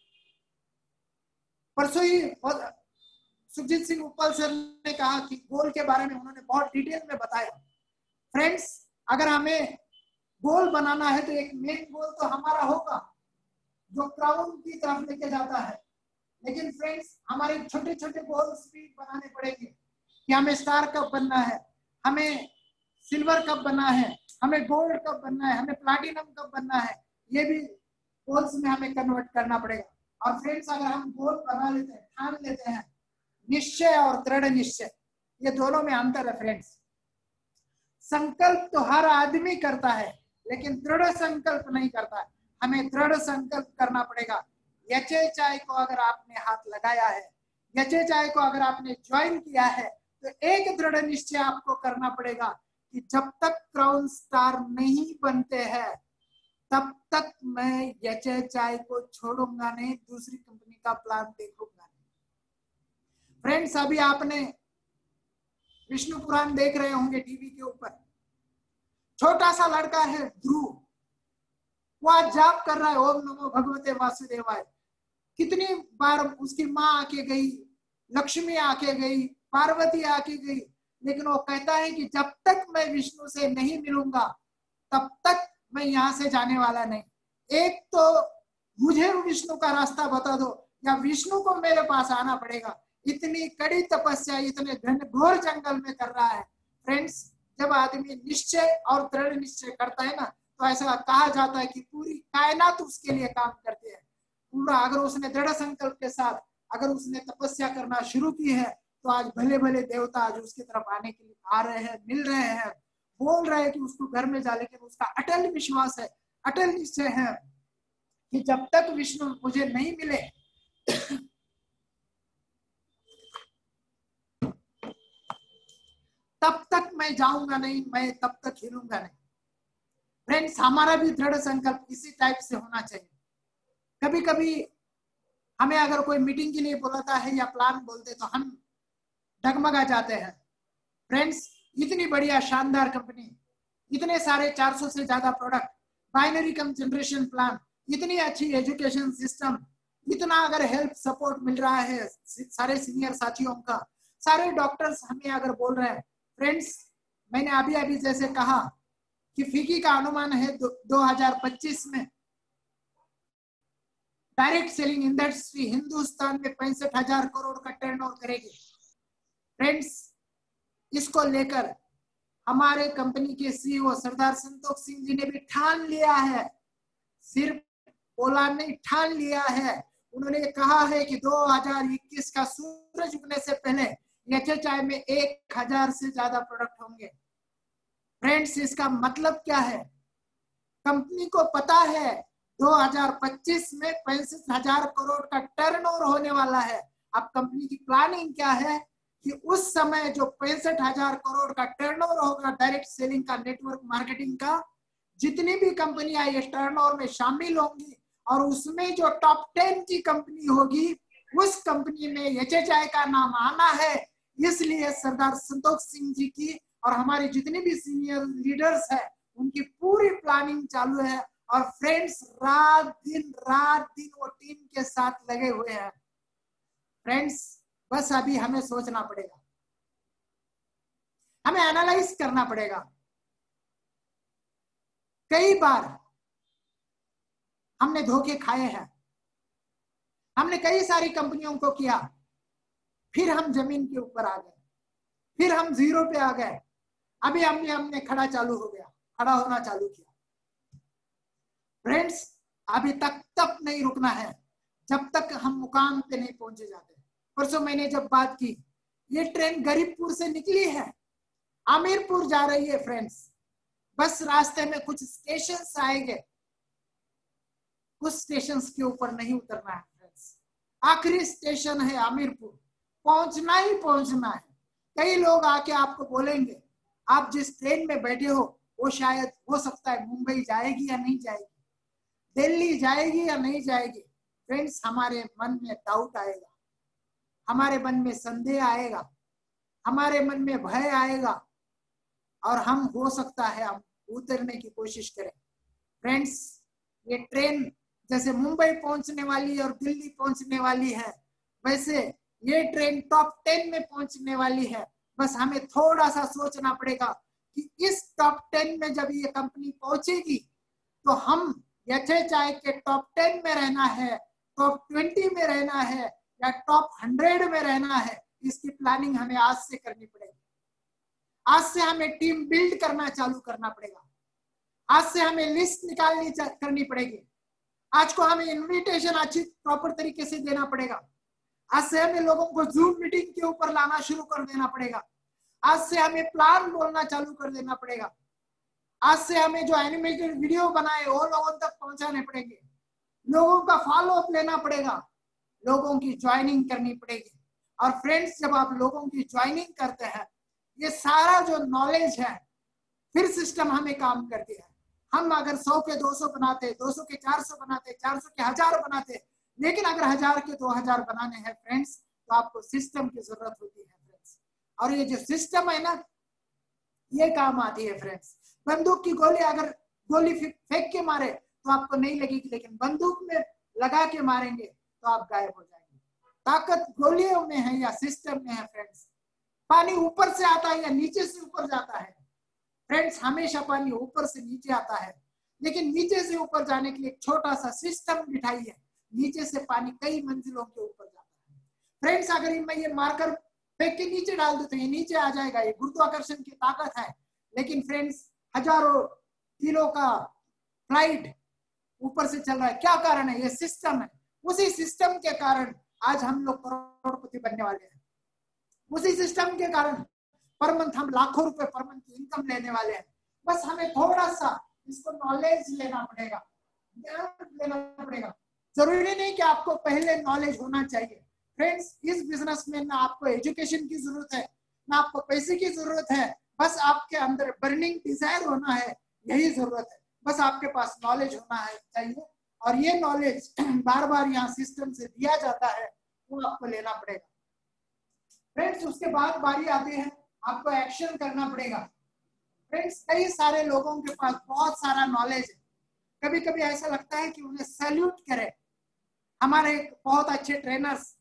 [SPEAKER 1] परसों ही सुखजीत सिंह उपल सर ने कहा कि गोल के बारे में उन्होंने बहुत डिटेल में बताया। फ्रेंड्स अगर हमें गोल बनाना है तो एक मेन गोल तो हमारा होगा, जो क्राउन की तरफ़ लेके जाता है। लेकिन फ्रेंड्स हमारे छोटे छोटे गोल्स भी बनाने पड़ेंगे कि हमें स्टार कप बनना है, हमें सिल्वर कप बनना है, हमें गोल्ड कप बनना है, हमें प्लाटिनम कप बनना है, ये भी गोल्स में हमें कन्वर्ट करना पड़ेगा। और फ्रेंड्स अगर हम गोल बना लेते हैं, ठान लेते हैं, निश्चय और दृढ़ निश्चय, ये दोनों में अंतर है फ्रेंड्स संकल्प तो हर आदमी करता है लेकिन दृढ़ संकल्प नहीं करता है। हमें दृढ़ संकल्प करना पड़ेगा। यचे चाय को अगर आपने हाथ लगाया है, यचे चाय को अगर आपने ज्वाइन किया है तो एक दृढ़ निश्चय आपको करना पड़ेगा कि जब तक क्राउन स्टार नहीं बनते हैं, तब तक मैं यचे चाय को छोड़ूँगा नहीं, दूसरी कंपनी का प्लान देखूँगा नहीं। फ्रेंड्स, अभी आपने विष्णु पुराण देख रहे होंगे टीवी के ऊपर। छोटा सा लड़का है, ध्रुव। वो आज जाप कर रहा है, ओम नमो भगवते वासुदेवाय। कितनी बार उसकी माँ आके गई, लक्ष्मी आके गई, पार्वती आके गई, लेकिन वो कहता है कि जब तक मैं विष्णु से नहीं मिलूँगा, तब तक मैं यहाँ से जाने वाला नहीं। एक तो मुझे विष्णु का रास्ता बता दो, या विष्णु को मेरे पास आना पड़ेगा। इतनी कड़ी तपस्या, इतने घन घोर जंगल में कर रहा है। फ्रेंड्स जब आदमी निश्चय और दृढ़ निश्चय करता है ना तो ऐसा कहा जाता है कि पूरी कायनात उसके लिए काम करती है। पूरा अगर उसने दृढ़ संकल्प के साथ अगर उसने तपस्या करना शुरू की है तो आज भले भले देवता आज उसकी तरफ़ आने के लिए आ रहे हैं, मिल रहे हैं। बोल रहे हैं कि उसको घर में जा लेकिन उसका अटल विश्वास है, अटल निश्चय है कि जब तक विष्णु मुझे नहीं मिले, तब तक मैं जाऊँगा नहीं, मैं तब तक हिलूँगा नहीं। फ्रेंड्स हमारा भी दृढ़ संकल्प इसी टाइप से होना चाहिए। कभी कभी हमें अगर कोई मीटिंग के लिए बुलाता है या प्लान बोलते तो हम डगमगा जाते हैं। फ्रेंड्स इतनी बढ़िया, शानदार कंपनी इतने सारे 400 से ज़्यादा product binary cum generation plan इतनी अच्छी एजुकेशन सिस्टम इतना अगर हेल्प सपोर्ट मिल रहा है, सारे सीनियर साथियों का, सारे डॉक्टर्स हमें अगर बोल रहे हैं फ्रेंड्स मैंने अभी अभी जैसे कहा कि फीकी का अनुमान है दो, 2025 में डायरेक्ट सेलिंग इंडस्ट्री हिंदुस्तान में पैंसठ हज़ार करोड़ का टर्न करेगी। फ्रेंड्स इसको लेकर हमारे कंपनी के सीईओ सरदार संतोष सिंह जी ने भी ठान लिया है। सिर्फ़ बोला नहीं ठान लिया है। उन्होंने कहा है कि 2021 का सूरज उगने से पहले एच में एक हज़ार से ज़्यादा प्रोडक्ट होंगे। फ्रेंड्स इसका मतलब क्या है? कंपनी को पता है 2025 में पैंसठ हज़ार करोड़ का टर्नओवर होने वाला है। अब कंपनी की प्लानिंग क्या है? कि उस समय जो पैंसठ हज़ार करोड़ का टर्नओवर होगा डायरेक्ट सेलिंग का नेटवर्क मार्केटिंग का, जितनी भी कंपनियाँ ये टर्नओवर में शामिल होंगी और उसमें जो टॉप टेन की कंपनी होगी, उस कंपनी में एच का नाम आना है। इसलिए सरदार संतोष सिंह जी की और हमारे जितने भी सीनियर लीडर्स है, उनकी पूरी प्लानिंग चालू है और फ्रेंड्स रात दिन रात दिन वो टीम के साथ लगे हुए हैं। फ्रेंड्स बस अभी हमें सोचना पड़ेगा। हमें एनालाइज करना पड़ेगा। कई बार हमने धोखे खाए हैं। हमने कई सारी कंपनियों को किया। फिर हम ज़मीन के ऊपर आ गए। फिर हम ज़ीरो पे आ गए। अभी हमने हमने खड़ा चालू हो गया। खड़ा होना चालू किया। फ्रेंड्स अभी तक तब नहीं रुकना है। जब तक हम मुकाम पे नहीं पहुँचे जाते। परसों मैंने जब बात की, ये ट्रेन गरीबपुर से निकली है। आमिरपुर जा रही है फ्रेंड्स बस रास्ते में कुछ स्टेशन आएँगे। कुछ स्टेशन के ऊपर नहीं उतरना है फ्रेंड्स आखिरी स्टेशन है आमिरपुर। पहुँचना ही पहुँचना है। कई लोग आके आपको बोलेंगे, आप जिस ट्रेन में बैठे हो, वो शायद हो सकता है मुंबई जाएगी या नहीं जाएगी। दिल्ली जाएगी या नहीं जाएगी फ्रेंड्स हमारे मन में डाउट आएगा। हमारे मन में संदेह आएगा। हमारे मन में भय आएगा। और हम, हो सकता है, हम उतरने की कोशिश करें। फ्रेंड्स ये ट्रेन जैसे मुंबई पहुँचने वाली और दिल्ली पहुँचने वाली है, वैसे ये ट्रेन टॉप टेन में पहुँचने वाली है। बस हमें थोड़ा सा सोचना पड़ेगा कि इस टॉप टेन में जब ये कंपनी पहुंचेगी तो हम यथे चाय के टॉप टेन में रहना है, टॉप ट्वेंटी में रहना है, या टॉप हंड्रेड में रहना है, इसकी प्लानिंग हमें आज से करनी पड़ेगी। आज से हमें टीम बिल्ड करना चालू करना पड़ेगा। आज से हमें लिस्ट निकालनी करनी पड़ेगी। आज को हमें इनविटेशन अच्छी प्रॉपर तरीके से देना पड़ेगा। आज से हमें लोगों को जूम मीटिंग के ऊपर लाना शुरू कर देना पड़ेगा। आज से हमें प्लान बोलना चालू कर देना पड़ेगा। आज से हमें जो एनिमेटेड वीडियो बनाए, वो लोगों तक पहुँचाने पड़ेंगे। लोगों का फॉलो अप लेना पड़ेगा। लोगों की ज्वाइनिंग करनी पड़ेगी। और फ्रेंड्स जब आप लोगों की ज्वाइनिंग करते हैं, ये सारा जो नॉलेज है, फिर सिस्टम हमें काम करती है। हम अगर सौ के दो सौ बनाते, दो सौ के चार सौ बनाते, चार सौ के हज़ार बनाते लेकिन अगर हज़ार के दो हज़ार बनाने हैं फ्रेंड्स तो आपको सिस्टम की ज़रूरत होती है फ्रेंड्स और ये जो सिस्टम है ना, ये काम आती है फ्रेंड्स बंदूक की गोली अगर गोली फेंक के मारे तो आपको नहीं लगेगी, लेकिन बंदूक में लगा के मारेंगे तो आप गायब हो जाएँगे. ताकत गोलियों में है या सिस्टम में है फ्रेंड्स पानी ऊपर से आता है या नीचे से ऊपर जाता है? फ्रेंड्स हमेशा पानी ऊपर से नीचे आता है. लेकिन नीचे से ऊपर जाने के लिए एक छोटा सा सिस्टम बिठाई है नीचे से पानी कई मंजिलों के ऊपर जाता है। फ्रेंड्स अगर मैं ये मार्कर फेंक के नीचे डाल दू तो ये नीचे आ जाएगा, ये गुरुत्वाकर्षण की ताकत है। लेकिन फ्रेंड्स हज़ारों किलो का फ़्लाइट ऊपर से चल रहा है। क्या कारण है? ये सिस्टम है। उसी सिस्टम के कारण आज हम लोग करोड़पति बनने वाले हैं। उसी सिस्टम के कारण पर मंथ हम लाखों रुपए पर मंथ की इनकम लेने वाले हैं। बस हमें थोड़ा सा इसको नॉलेज लेना पड़ेगा। ज्ञान लेना पड़ेगा। ज़रूरी नहीं कि आपको पहले नॉलेज होना चाहिए। फ्रेंड्स इस बिज़नेस में ना आपको एजुकेशन की ज़रूरत है, ना आपको पैसे की ज़रूरत है। बस आपके अंदर बर्निंग डिज़ायर होना है, यही ज़रूरत है। बस आपके पास नॉलेज होना है, चाहिए। और ये नॉलेज बार बार यहाँ सिस्टम से दिया जाता है, वो आपको लेना पड़ेगा। फ्रेंड्स उसके बाद बारी आती है, आपको एक्शन करना पड़ेगा। फ्रेंड्स कई सारे लोगों के पास बहुत सारा नॉलेज है। कभी कभी ऐसा लगता है कि उन्हें सैल्यूट करें। हमारे बहुत अच्छे ट्रेनर्स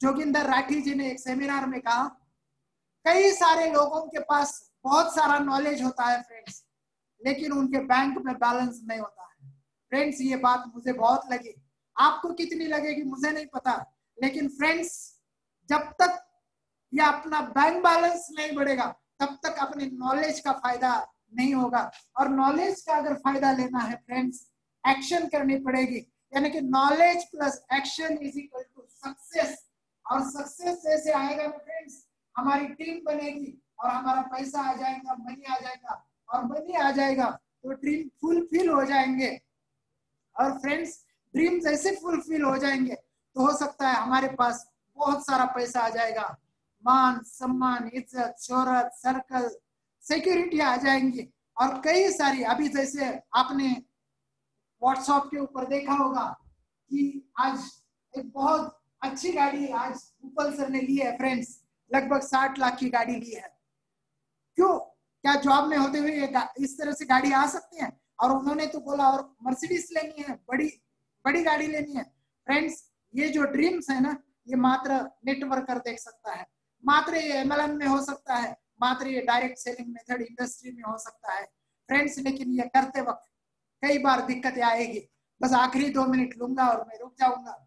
[SPEAKER 1] जोगिंदर राठी जी ने एक सेमिनार में कहा, कई सारे लोगों के पास बहुत सारा नॉलेज होता है फ्रेंड्स लेकिन उनके बैंक में बैलेंस नहीं होता है। फ्रेंड्स ये बात मुझे बहुत लगी। आपको कितनी लगेगी, मुझे नहीं पता, लेकिन फ्रेंड्स जब तक ये अपना बैंक बैलेंस नहीं बढ़ेगा, तब तक अपने नॉलेज का फ़ायदा नहीं होगा। और नॉलेज का अगर फ़ायदा लेना है फ्रेंड्स एक्शन करनी पड़ेगी। यानी कि knowledge plus action is equal to success और सक्सेस जैसे आएगा फ्रेंड्स हमारी टीम बनेगी और हमारा पैसा आ जाएगा मनी आ जाएगा और मनी आ जाएगा तो ड्रीम फुलफिल हो जाएँगे। और फ्रेंड्स ड्रीम जैसे फुलफिल हो जाएँगे तो हो सकता है हमारे पास बहुत सारा पैसा आ जाएगा। मान, सम्मान, इज़्ज़त, शोहरत सर्कल सिक्योरिटी आ जाएँगी। और कई सारी, अभी जैसे आपने व्हाट्सएप के ऊपर देखा होगा कि आज एक बहुत अच्छी गाड़ी आज उपल सर ने ली है फ्रेंड्स लगभग साठ लाख की गाड़ी ली है। क्यों? क्या जॉब में होते हुए इस तरह से गाड़ी आ सकती है? और उन्होंने तो बोला, और मर्सिडीज लेनी है, बड़ी बड़ी गाड़ी लेनी है। फ्रेंड्स ये जो ड्रीम्स है ना, ये मात्र नेटवर्कर देख सकता है। मात्र ये एमएलएम में हो सकता है, मात्र ये डायरेक्ट सेलिंग मेथड इंडस्ट्री में हो सकता है। फ्रेंड्स लेकिन ये करते वक्त कई बार दिक्कतें आएगी। बस आखिरी दो मिनट लूँगा और मैं रुक जाऊँगा।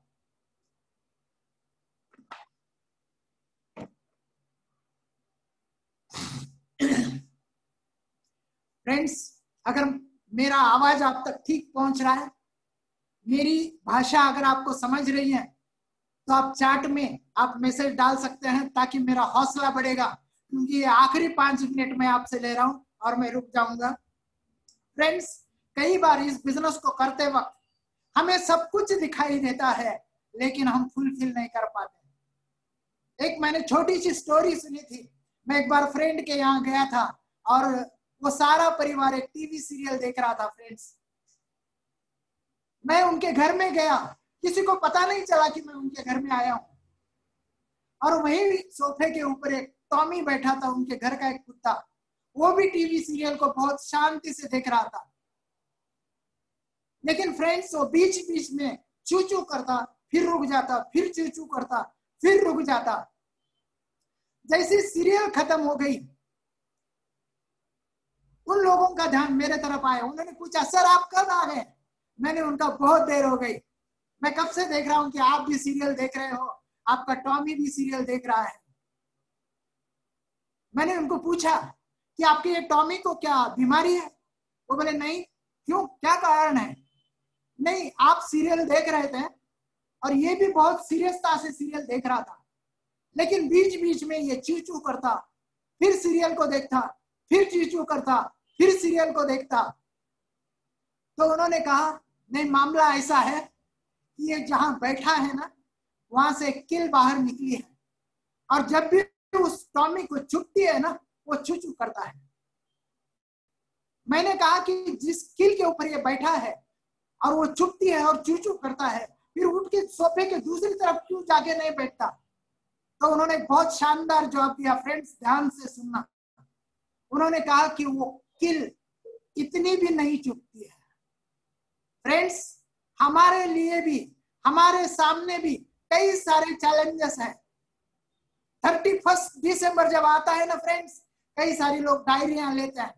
[SPEAKER 1] फ्रेंड्स अगर मेरा आवाज़ आप तक ठीक पहुँच रहा है, मेरी भाषा अगर आपको समझ रही है तो आप चैट में आप मैसेज डाल सकते हैं ताकि मेरा हौसला बढ़ेगा। क्योंकि आखिरी पाँच मिनट में आपसे ले रहा हूँ और मैं रुक जाऊँगा। फ्रेंड्स कई बार इस बिज़नेस को करते वक्त हमें सब कुछ दिखाई देता है, लेकिन हम फुलफिल नहीं कर पाते एक मैंने छोटी सी स्टोरी सुनी थी। मैं एक बार फ्रेंड के यहाँ गया था और वो सारा परिवार एक टीवी सीरियल देख रहा था फ्रेंड्स मैं उनके घर में गया। किसी को पता नहीं चला कि मैं उनके घर में आया हूँ। और वही सोफे के ऊपर एक टॉमी बैठा था, उनके घर का एक कुत्ता। वो भी टीवी सीरियल को बहुत शांति से देख रहा था। लेकिन फ्रेंड्स वो बीच बीच में चू चू करता, फिर रुक जाता, फिर चू चू करता, फिर रुक जाता। जैसे सीरियल खत्म हो गई। उन लोगों का ध्यान मेरे तरफ़ आया। उन्होंने पूछा, सर, आप कब आ गए? मैंने उनका बहुत देर हो गई। मैं कब से देख रहा हूँ कि आप भी सीरियल देख रहे हो? आपका टॉमी भी सीरियल देख रहा है। मैंने उनको पूछा, कि आपके ये टॉमी को क्या बीमारी है? वो बोले, नहीं। क्यों? क्या कारण है? नहीं, आप सीरियल देख रहे थे और ये भी बहुत सीरियसता से सीरियल देख रहा था। लेकिन बीच बीच में ये चू चू करता, फिर सीरियल को देखता, फिर चू चू करता, फिर सीरियल को देखता। तो उन्होंने कहा, नहीं, मामला ऐसा है कि ये जहाँ बैठा है ना, वहाँ से किल बाहर निकली है। और जब भी उस टॉमी को छुपती है ना, वो चू चू करता है। मैंने कहा कि जिस किल के ऊपर ये बैठा है और वो छुपती है और चू चू करता है। फिर उठ के सोफे के दूसरी तरफ़ क्यों जाके नहीं बैठता? तो उन्होंने बहुत शानदार जवाब दिया फ्रेंड्स ध्यान से सुनना। उन्होंने कहा कि वो किल इतनी भी नहीं चुपती है। फ्रेंड्स हमारे लिए भी, हमारे सामने भी कई सारे चैलेंजेस हैं। थर्टी फ़र्स्ट दिसंबर जब आता है ना फ्रेंड्स कई सारे लोग डायरिया लेते हैं,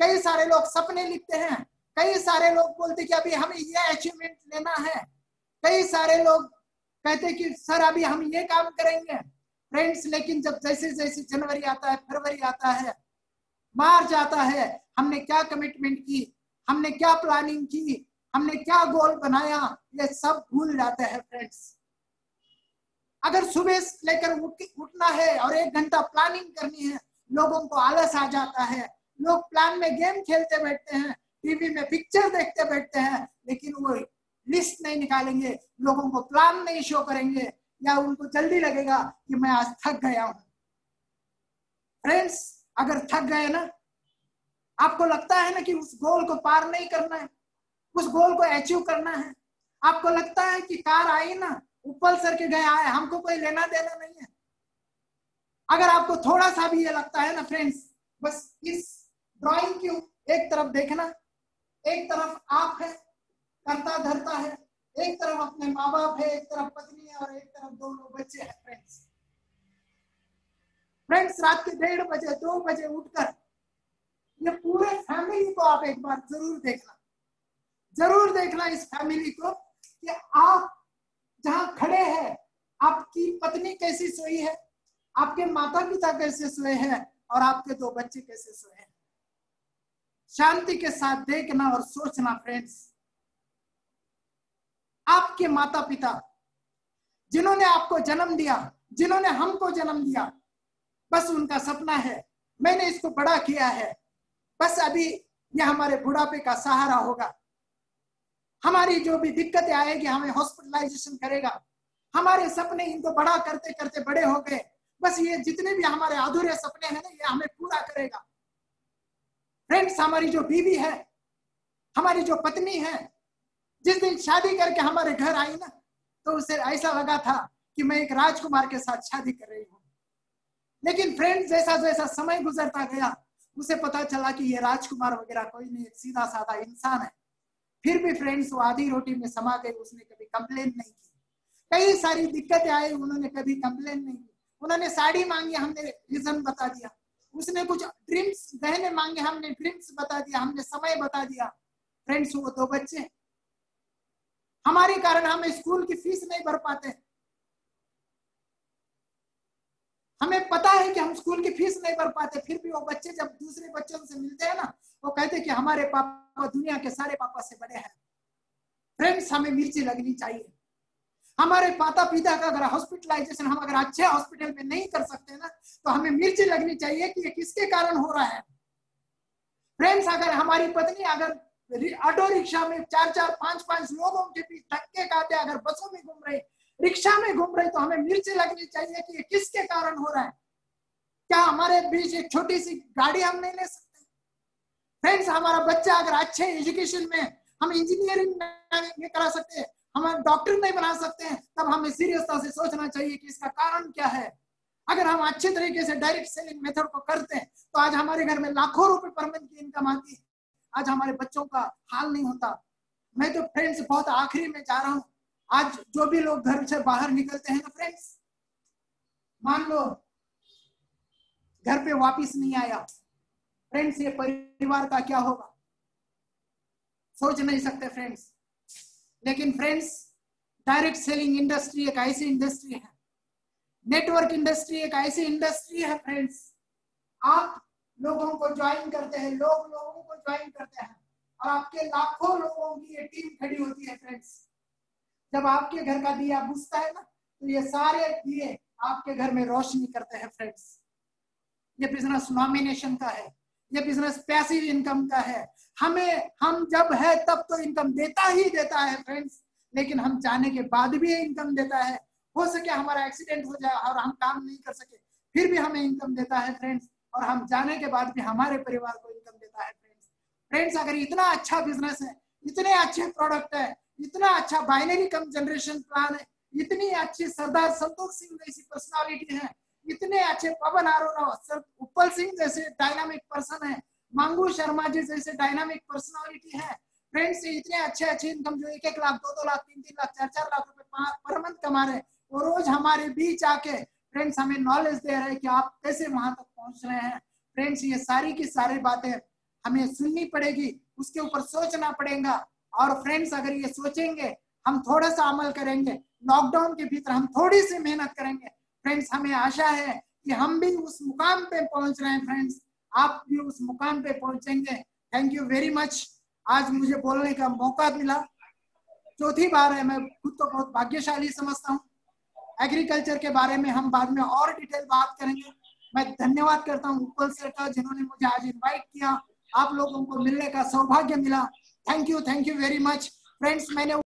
[SPEAKER 1] कई सारे लोग सपने लिखते हैं कई सारे लोग बोलते कि अभी हमें ये अचीवमेंट लेना है। कई सारे लोग कहते कि सर अभी हम ये काम करेंगे। फ्रेंड्स लेकिन जब जैसे जैसे जनवरी आता है फरवरी आता है मार्च आता है हमने क्या कमिटमेंट की? हमने क्या प्लानिंग की? हमने क्या गोल बनाया? ये सब भूल जाते हैं फ्रेंड्स अगर सुबह लेकर उठ, उठना है और एक घंटा प्लानिंग करनी है लोगों को आलस आ जाता है। लोग प्लान में गेम खेलते बैठते हैं। टीवी में पिक्चर देखते बैठते हैं, लेकिन वो लिस्ट नहीं निकालेंगे, लोगों को प्लान नहीं शो करेंगे, या उनको जल्दी लगेगा कि मैं आज थक गया हूँ। फ्रेंड्स अगर थक गए ना, आपको लगता है ना कि उस गोल को पार नहीं करना है, उस गोल को अचीव करना है, आपको लगता है कि कार आई ना, ऊपर सर के गया है, हमको कोई लेना देना नहीं है। अगर आपको थोड़ा सा भी ये लगता है ना फ्रेंड्स बस इस ड्राइंग की एक तरफ़ देखना एक तरफ़ आप है, करता धरता है, एक तरफ़ अपने माँ बाप है, एक तरफ़ पत्नी है और एक तरफ़ दो लोग बच्चे हैं फ्रेंड्स फ्रेंड्स रात के डेढ़ बजे, दो बजे उठकर ये पूरे फैमिली को आप एक बार ज़रूर देखना। ज़रूर देखना इस फैमिली को कि आप जहाँ खड़े हैं, आपकी पत्नी कैसी सोई है, आपके माता पिता कैसे सोए हैं और आपके दो बच्चे कैसे सोए हैं। शांति के साथ देखना और सोचना फ्रेंड्स आपके माता पिता जिन्होंने आपको जन्म दिया, जिन्होंने हमको जन्म दिया, बस उनका सपना है, मैंने इसको बड़ा किया है, बस अभी यह हमारे बुढ़ापे का सहारा होगा। हमारी जो भी दिक्कतें आएगी, हमें हॉस्पिटलाइजेशन करेगा। हमारे सपने इनको बड़ा करते करते बड़े हो गए। बस ये जितने भी हमारे अधूरे सपने हैं ना, ये हमें पूरा करेगा। फ्रेंड्स हमारी जो बीवी है, हमारी जो पत्नी है, जिस दिन शादी करके हमारे घर आई ना तो उसे ऐसा लगा था कि मैं एक राजकुमार के साथ शादी कर रही हूँ। लेकिन फ्रेंड्स जैसा जैसा समय गुजरता गया, उसे पता चला कि ये राजकुमार वगैरह कोई नहीं सीधा साधा इंसान है। फिर भी फ्रेंड्स वो आधी रोटी में समा गई, उसने कभी कंप्लेन नहीं की। कई सारी दिक्कतें आई, उन्होंने कभी कंप्लेन नहीं की। उन्होंने साड़ी मांगी, हमने रीजन बता दिया। उसने कुछ ड्रीम्स गहने मांगे हमने, ड्रीम्स बता दिया, हमने समय बता दिया। फ्रेंड्स वो दो बच्चे। हमारे कारण हम स्कूल की फ़ीस नहीं भर पाते। हमें पता है कि हम स्कूल की फ़ीस नहीं भर पाते, फिर भी वो बच्चे जब दूसरे बच्चों से मिलते हैं ना, वो कहते हैं कि हमारे पापा दुनिया के सारे पापा से बड़े हैं। फ्रेंड्स हमें मिर्ची लगनी चाहिए। हमारे माता पिता का अगर हॉस्पिटलाइजेशन हम अगर अच्छे हॉस्पिटल में नहीं कर सकते ना तो हमें मिर्ची लगनी चाहिए कि ये किसके कारण हो रहा है। फ्रेंड्स अगर हमारी पत्नी अगर ऑटो रिक्शा में चार चार, पाँच पाँच लोगों के बीच धक्के खाते अगर बसों में घूम रहे, रिक्शा में घूम रहे तो हमें मिर्ची लगनी चाहिए कि ये किसके कारण हो रहा है। क्या हमारे बीच एक छोटी सी गाड़ी हम नहीं ले सकते? फ्रेंड्स हमारा बच्चा अगर अच्छे एजुकेशन में हम इंजीनियरिंग में करा सकते हैं हम डॉक्टर नहीं बना सकते हैं, तब हमें सीरियसता से सोचना चाहिए कि इसका कारण क्या है। अगर हम अच्छे तरीके से डायरेक्ट सेलिंग मेथड को करते हैं तो आज हमारे घर में लाखों रुपए पर मंथ की इनकम आती है। आज हमारे बच्चों का हाल नहीं होता। मैं तो फ्रेंड्स बहुत आखिरी में जा रहा हूँ। आज जो भी लोग घर से बाहर निकलते हैं ना फ्रेंड्स मान लो, घर पे वापिस नहीं आया। फ्रेंड्स ये परिवार का क्या होगा? सोच नहीं सकते फ्रेंड्स लेकिन फ्रेंड्स डायरेक्ट सेलिंग इंडस्ट्री एक ऐसी इंडस्ट्री है। नेटवर्क इंडस्ट्री एक ऐसी इंडस्ट्री है फ्रेंड्स आप लोगों को ज्वाइन करते हैं, लोग लोगों को ज्वाइन करते हैं और आपके लाखों लोगों की ये टीम खड़ी होती है फ्रेंड्स जब आपके घर का दिया बुझता है ना तो ये सारे दिए आपके घर में रोशनी करते हैं फ्रेंड्स ये बिज़नेस नॉमिनेशन का है। ये बिज़नेस पैसिव इनकम का है, हमें, हम जब है तब तो इनकम देता ही देता है फ्रेंड्स लेकिन हम जाने के बाद भी इनकम देता है। हो सके हमारा एक्सीडेंट हो जाए और हम काम नहीं कर सके, फिर भी हमें इनकम देता है फ्रेंड्स और हम जाने के बाद भी हमारे परिवार को इनकम देता है फ्रेंड्स फ्रेंड्स अगर इतना अच्छा बिज़नेस है, इतने अच्छे प्रोडक्ट है, इतना अच्छा बाइनरी कम जनरेशन प्लान है, इतनी अच्छी सरदार संतोष सिंह जैसी पर्सनालिटी है इतने अच्छे पवन अरोरा सर उपल सिंह जैसे डायनामिक पर्सन है। मांगू शर्मा जी जैसे डायनामिक पर्सनालिटी है। फ्रेंड्स इतने अच्छे अच्छे इनकम जो एक एक लाख दो दो लाख तीन तीन लाख चार चार लाख रुपए पर मंथ कमा रहे वो रोज हमारे बीच आके फ्रेंड्स हमें नॉलेज दे रहे हैं कि आप कैसे वहाँ तक पहुँच रहे हैं। फ्रेंड्स ये सारी की सारी बातें हमें सुननी पड़ेगी। उसके ऊपर सोचना पड़ेगा। और फ्रेंड्स अगर ये सोचेंगे, हम थोड़ा सा अमल करेंगे। लॉकडाउन के भीतर हम थोड़ी सी मेहनत करेंगे। फ्रेंड्स हमें आशा है कि हम भी उस मुकाम पे पहुँच रहे हैं फ्रेंड्स आप भी उस मुकाम पे पहुँचेंगे. थैंक यू वेरी मच आज मुझे बोलने का मौका मिला. चौथी बार है, मैं खुद तो बहुत भाग्यशाली समझता हूँ. एग्रीकल्चर के बारे में हम बाद में और डिटेल बात करेंगे. मैं धन्यवाद करता हूँ उपल सर का, जिन्होंने मुझे आज इनवाइट किया. आप लोगों को मिलने का सौभाग्य मिला. Thank you thank you very much friends मैंने